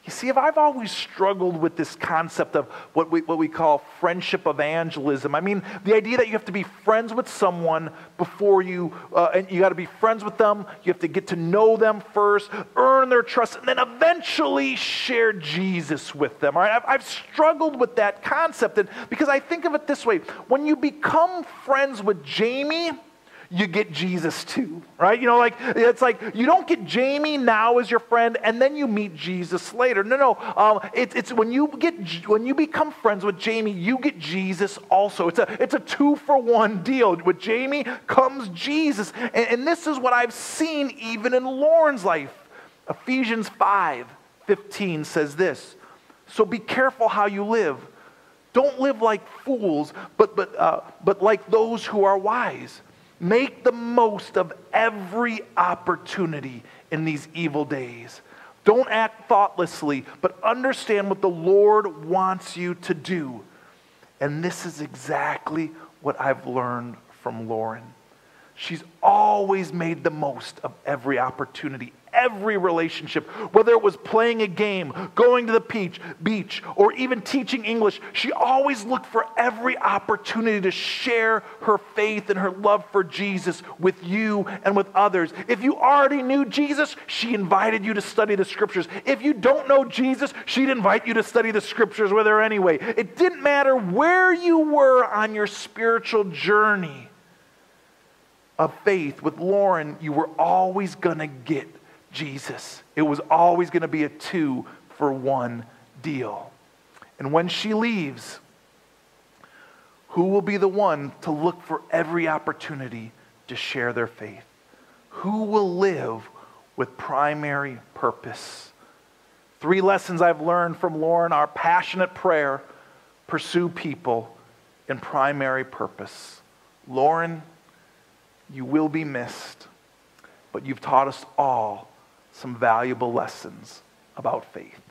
You see, if I've always struggled with this concept of what we, what we call friendship evangelism, I mean, the idea that you have to be friends with someone before you, uh, and you got to be friends with them, you have to get to know them first, earn their trust, and then eventually share Jesus with them. All right? I've, I've struggled with that concept and, because I think of it this way when you become friends with Jamie, you get Jesus too, right? You know, like it's like you don't get Jamie now as your friend and then you meet Jesus later. No, no. Um, it, it's when you get when you become friends with Jamie, you get Jesus also. It's a it's a two for one deal. With Jamie comes Jesus, and, and this is what I've seen even in Lauren's life. Ephesians 5 15 says this. So be careful how you live. Don't live like fools, but, but, uh, but like those who are wise. Make the most of every opportunity in these evil days. Don't act thoughtlessly, but understand what the Lord wants you to do. And this is exactly what I've learned from Lauren. She's always made the most of every opportunity, every relationship, whether it was playing a game, going to the beach, beach, or even teaching English. She always looked for every opportunity to share her faith and her love for Jesus with you and with others. If you already knew Jesus, she invited you to study the scriptures. If you don't know Jesus, she'd invite you to study the scriptures with her anyway. It didn't matter where you were on your spiritual journey of faith with Lauren, you were always going to get Jesus. It was always going to be a two for one deal. And when she leaves, who will be the one to look for every opportunity to share their faith? Who will live with primary purpose? Three lessons I've learned from Lauren are passionate prayer, pursue people, and primary purpose. Lauren, you will be missed, but you've taught us all some valuable lessons about faith.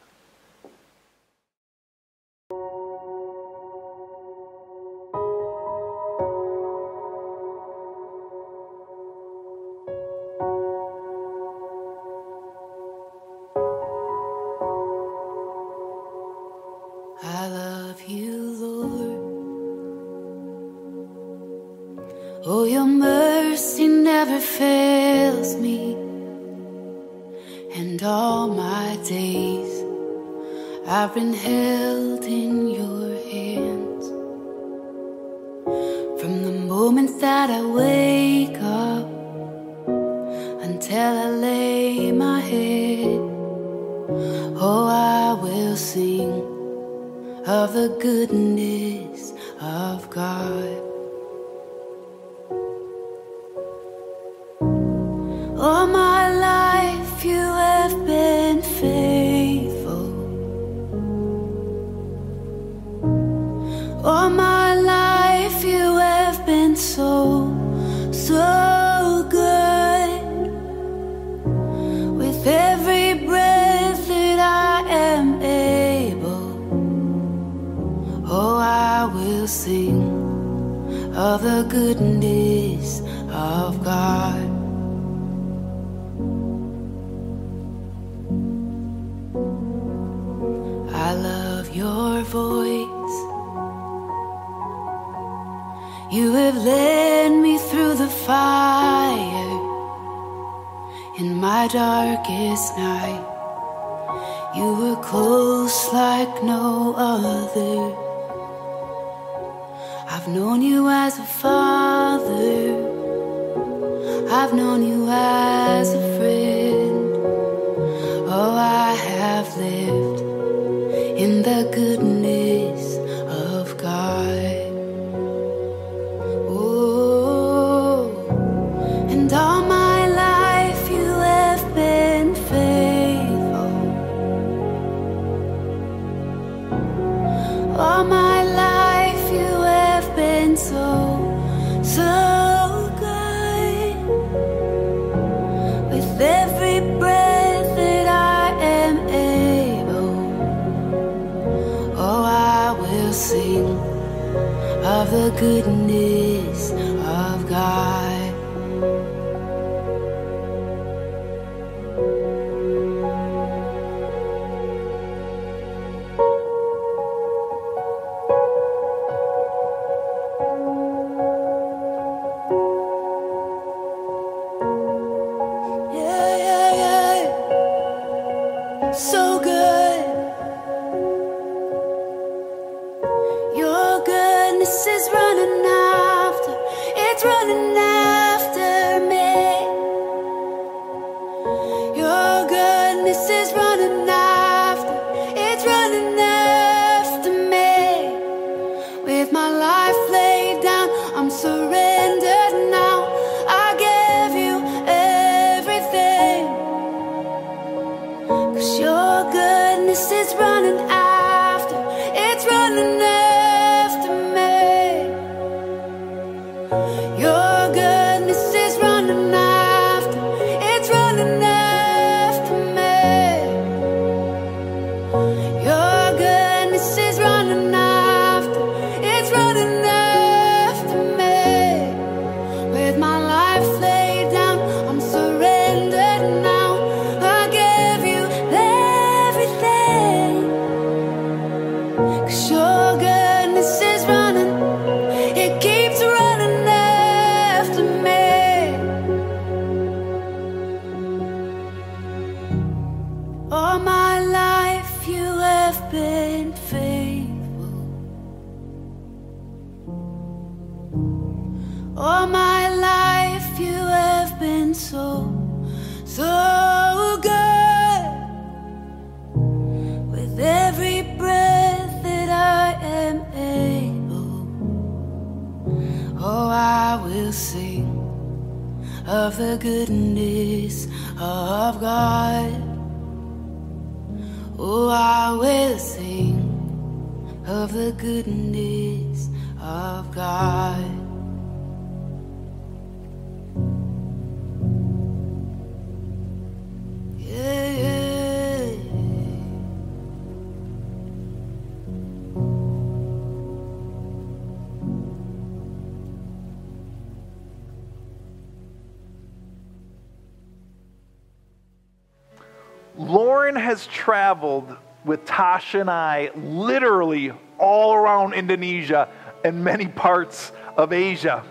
With Tasha and I literally all around Indonesia and many parts of Asia.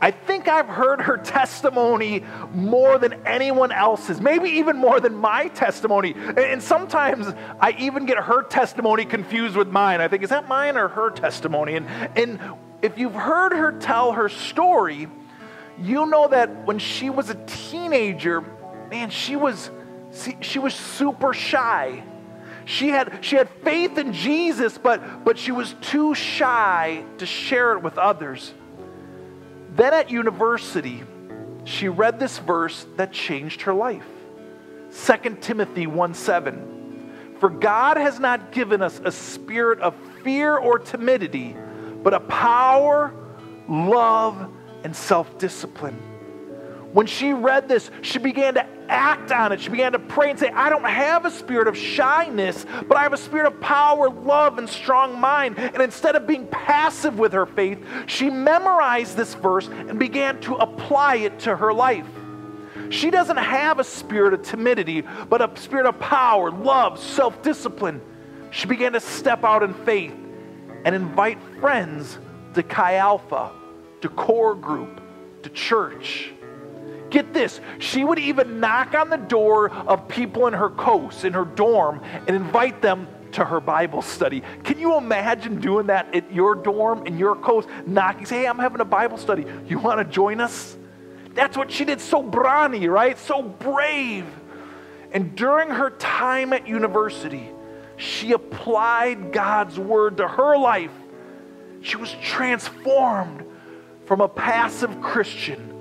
I think I've heard her testimony more than anyone else's, maybe even more than my testimony. And- sometimes I even get her testimony confused with mine. I think, is that mine or her testimony? And, and if you've heard her tell her story, you know that when she was a teenager, man, she was she was super shy. She had she had faith in Jesus, but but she was too shy to share it with others. Then at university, she read this verse that changed her life. 2 Timothy 1 7. For God has not given us a spirit of fear or timidity, but a power, love, and self discipline. When she read this, she began to act on it. She began to pray and say, I don't have a spirit of shyness, but I have a spirit of power, love, and strong mind. And instead of being passive with her faith, she memorized this verse and began to apply it to her life. She doesn't have a spirit of timidity, but a spirit of power, love, self discipline. She began to step out in faith and invite friends to Chi Alpha, to core group, to church. Get this, she would even knock on the door of people in her kost, in her dorm, and invite them to her Bible study. Can you imagine doing that at your dorm, in your kost, knocking, say, hey, I'm having a Bible study. You want to join us? That's what she did. So berani, right? So brave. And during her time at university, she applied God's word to her life. She was transformed from a passive Christian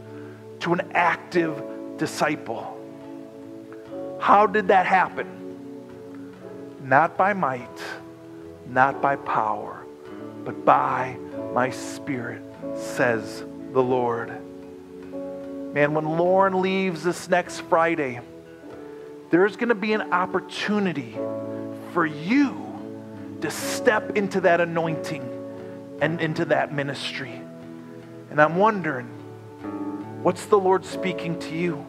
to an active disciple. How did that happen? Not by might, not by power, but by my spirit, says the Lord. Man, when Lauren leaves this next Friday, there's going to be an opportunity for you to step into that anointing and into that ministry. And I'm wondering, what's the Lord speaking to you?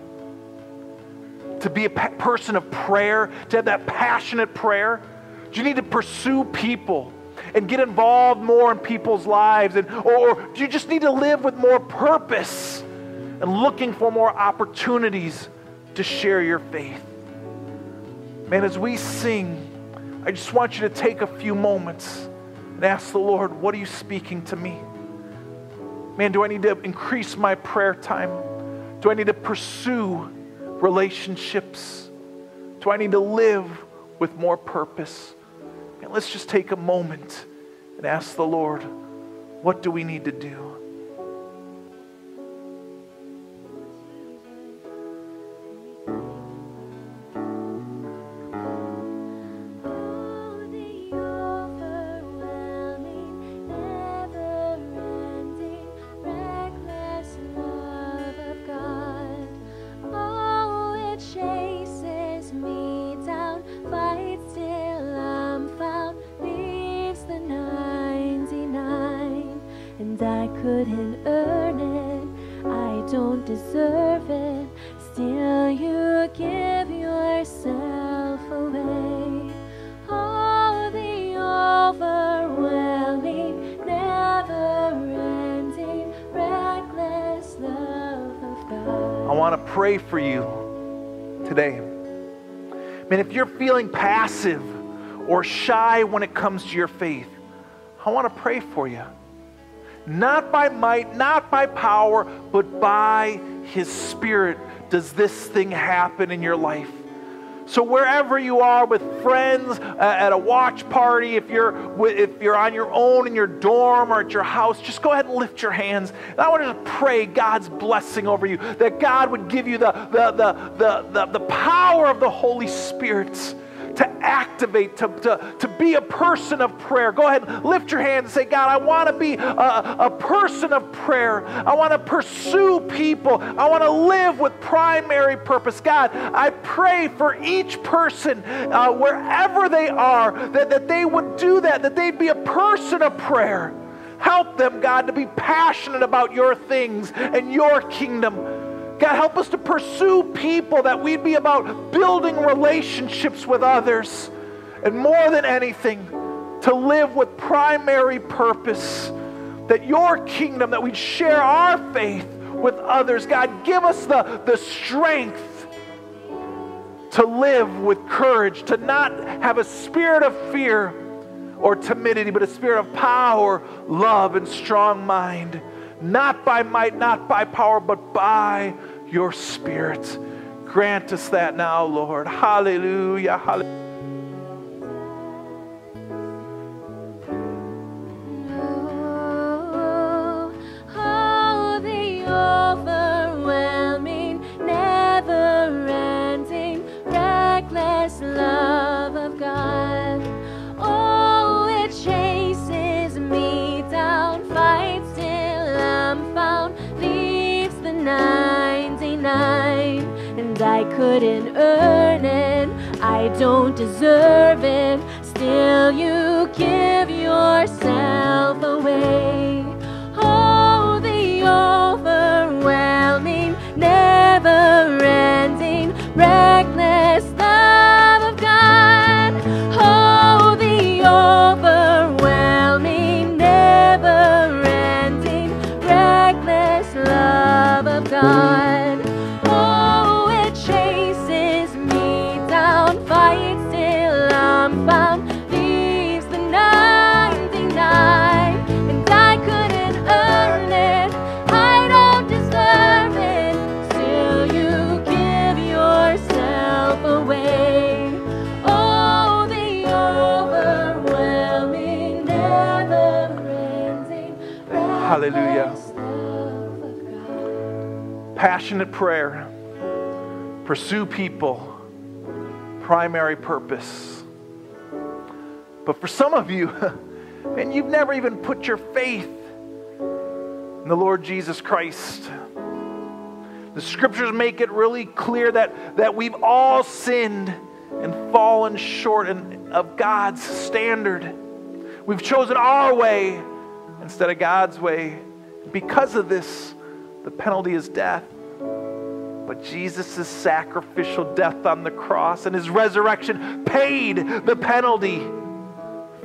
To be a pa- person of prayer, to have that passionate prayer? Do you need to pursue people and get involved more in people's lives? And, or do you just need to live with more purpose and looking for more opportunities to share your faith? Man, as we sing, I just want you to take a few moments and ask the Lord, what are you speaking to me? Man, do I need to increase my prayer time? Do I need to pursue relationships? Do I need to live with more purpose? Let's just take a moment and ask the Lord, what do we need to do? Shy when it comes to your faith, I want to pray for you. Not by might, not by power, but by His Spirit does this thing happen in your life. So wherever you are with friends uh, at a watch party, if you're if you're on your own in your dorm or at your house, just go ahead and lift your hands. And I want to pray God's blessing over you, that God would give you the the the the, the, the power of the Holy Spirit to activate, to, to, to be a person of prayer. Go ahead, lift your hand and say, God, I want to be a, a person of prayer. I want to pursue people. I want to live with primary purpose. God, I pray for each person, uh, wherever they are, that, that they would do that, that they'd be a person of prayer. Help them, God, to be passionate about your things and your kingdom. God, help us to pursue people that we'd be about building relationships with others. And more than anything, to live with primary purpose. That your kingdom, that we'd share our faith with others. God, give us the, the strength to live with courage, to not have a spirit of fear or timidity, but a spirit of power, love, and strong mind. Not by might, not by power, but by your spirit. Grant us that now, Lord. Hallelujah. Hallelujah. Couldn't earn it. I don't deserve it. Still, you give yourself away. Oh, the overwhelming, never ending, reckless love of God. Oh, the overwhelming, never ending, reckless love of God. Passionate prayer. Pursue people. Primary purpose. But for some of you, *laughs* and you've never even put your faith in the Lord Jesus Christ. The scriptures make it really clear that, that we've all sinned and fallen short in, of God's standard. We've chosen our way instead of God's way. Because of this, the penalty is death. But Jesus' sacrificial death on the cross and his resurrection paid the penalty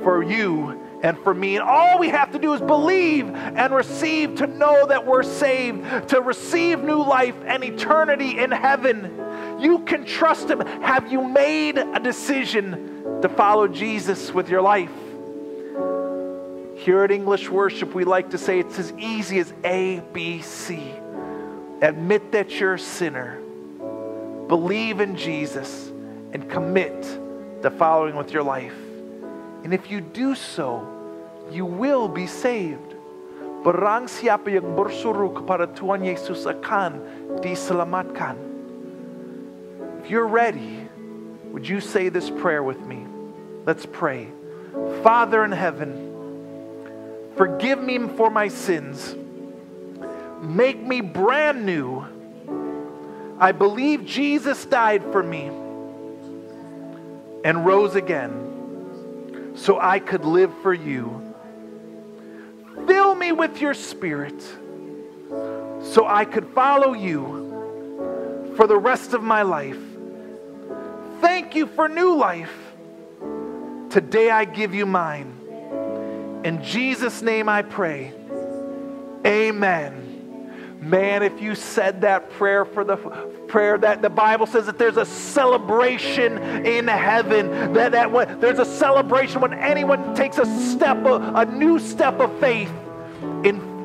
for you and for me. And all we have to do is believe and receive to know that we're saved, to receive new life and eternity in heaven. You can trust him. Have you made a decision to follow Jesus with your life? Here at English Worship, we like to say it's as easy as A, B, C. Admit that you're a sinner, believe in Jesus, and commit to following with your life. And if you do so, you will be saved. Barang siapa yang berseru kepada Tuhan Yesus akan diselamatkan. If you're ready, would you say this prayer with me? Let's pray. Father in heaven, forgive me for my sins. Make me brand new. I believe Jesus died for me and rose again so I could live for you. Fill me with your spirit so I could follow you for the rest of my life. Thank you for new life. Today I give you mine. In Jesus' name I pray. Amen. Man, if you said that prayer for the prayer that the Bible says that there's a celebration in heaven, that, that when, there's a celebration when anyone takes a step, a, a new step of faith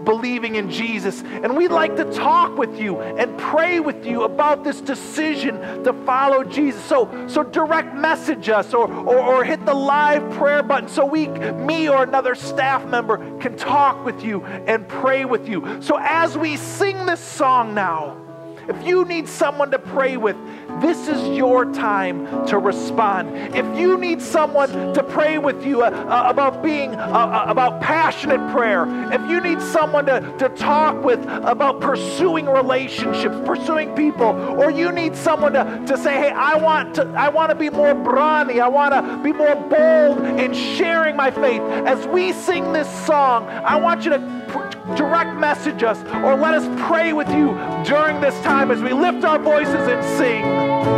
believing in Jesus. And we'd like to talk with you and pray with you about this decision to follow Jesus. So, so direct message us or, or, or hit the live prayer button so we, me or another staff member, can talk with you and pray with you. So as we sing this song now, if you need someone to pray with, this is your time to respond. If you need someone to pray with you uh, uh, about being, uh, uh, about passionate prayer, if you need someone to, to talk with about pursuing relationships, pursuing people, or you need someone to, to say, hey, I want to, I want to be more berani, I want to be more bold in sharing my faith. As we sing this song, I want you to direct message us or let us pray with you during this time as we lift our voices and sing.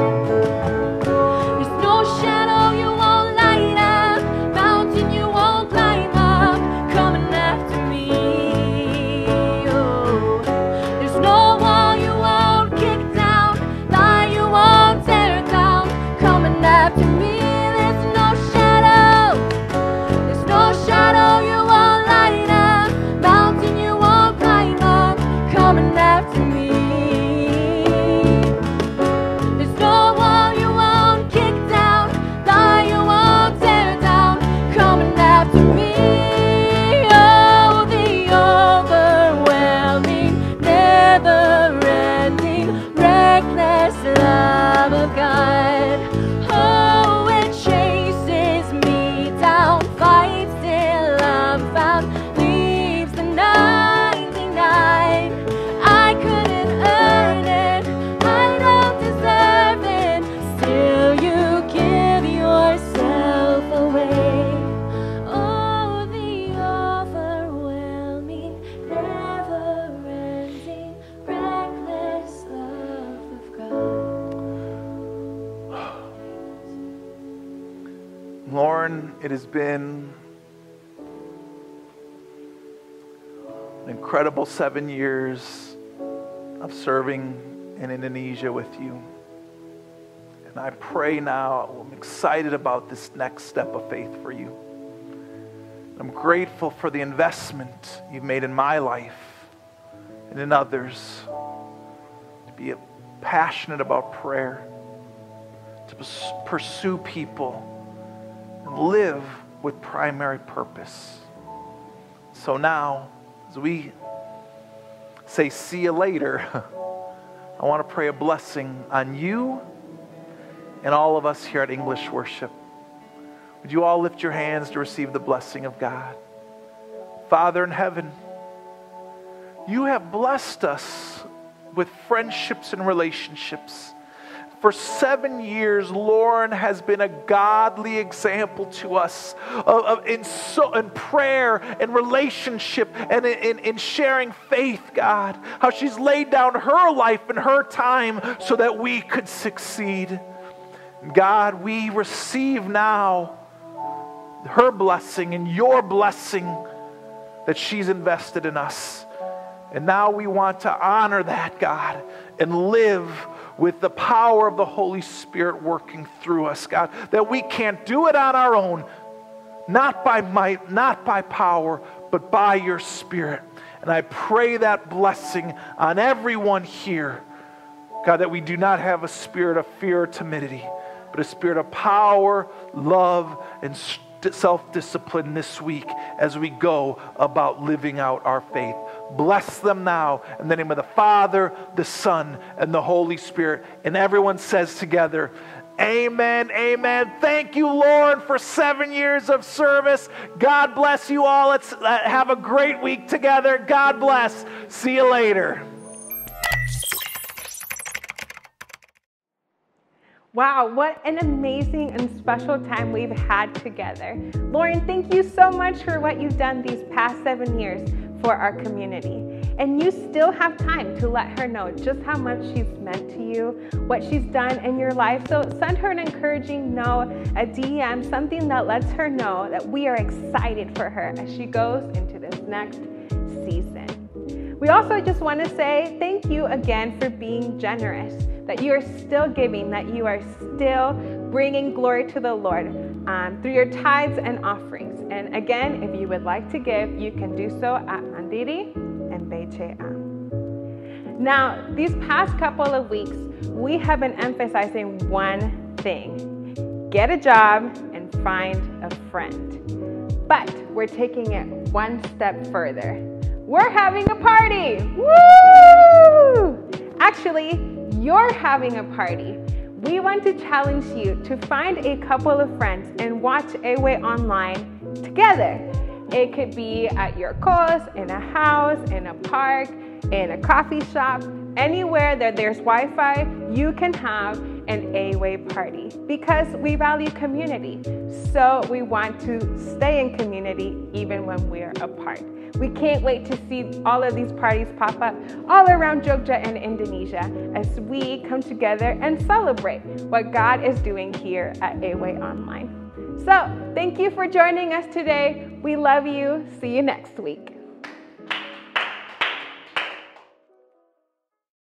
Incredible seven years of serving in Indonesia with you. And I pray now, I'm excited about this next step of faith for you. I'm grateful for the investment you've made in my life and in others to be passionate about prayer, to pursue people and live with primary purpose. So now, as we say, see you later, *laughs* I want to pray a blessing on you and all of us here at English Worship. Would you all lift your hands to receive the blessing of God? Father in heaven, you have blessed us with friendships and relationships For seven years, Lauren has been a godly example to us of, of- in, so, in prayer and relationship and in, in, in sharing faith, God. How she's laid down her life and her time so that we could succeed. God, we receive now her blessing and your blessing that she's invested in us. And now we want to honor that, God, and live with the power of the Holy Spirit working through us, God, that we can't do it on our own, not by might, not by power, but by your Spirit. And I pray that blessing on everyone here, God, that we do not have a spirit of fear or timidity, but a spirit of power, love, and self discipline this week as we go about living out our faith. Bless them now in the name of the Father, the Son, and the Holy Spirit. And everyone says together, Amen, amen. Thank you, Lord, for seven years of service. God bless you all. Let's uh, have a great week together. God bless. See you later. Wow, what an amazing and special time we've had together. Lauren, thank you so much for what you've done these past seven years for our community. And you still have time to let her know just how much she's meant to you, what she's done in your life. So send her an encouraging note, a DM, something that lets her know that we are excited for her as she goes into this next season. We also just want to say thank you again for being generous, that you are still giving, that you are still bringing glory to the Lord um, through your tithes and offerings. And again, if you would like to give, you can do so at Mandiri and BCA. Now, these past couple of weeks, we have been emphasizing one thing get a job and find a friend. But we're taking it one step further. We're having a party! Woo! Actually, you're having a party. We want to challenge you to find a couple of friends and watch Away online together. It could be at your course, in a house, in a park, in a coffee shop, anywhere that there's Wi Fi, you can have an A-Way party because we value community. So we want to stay in community even when we're apart. We can't wait to see all of these parties pop up all around Jogja and Indonesia as we come together and celebrate what God is doing here at A-Way Online. So, thank you for joining us today. We love you. See you next week.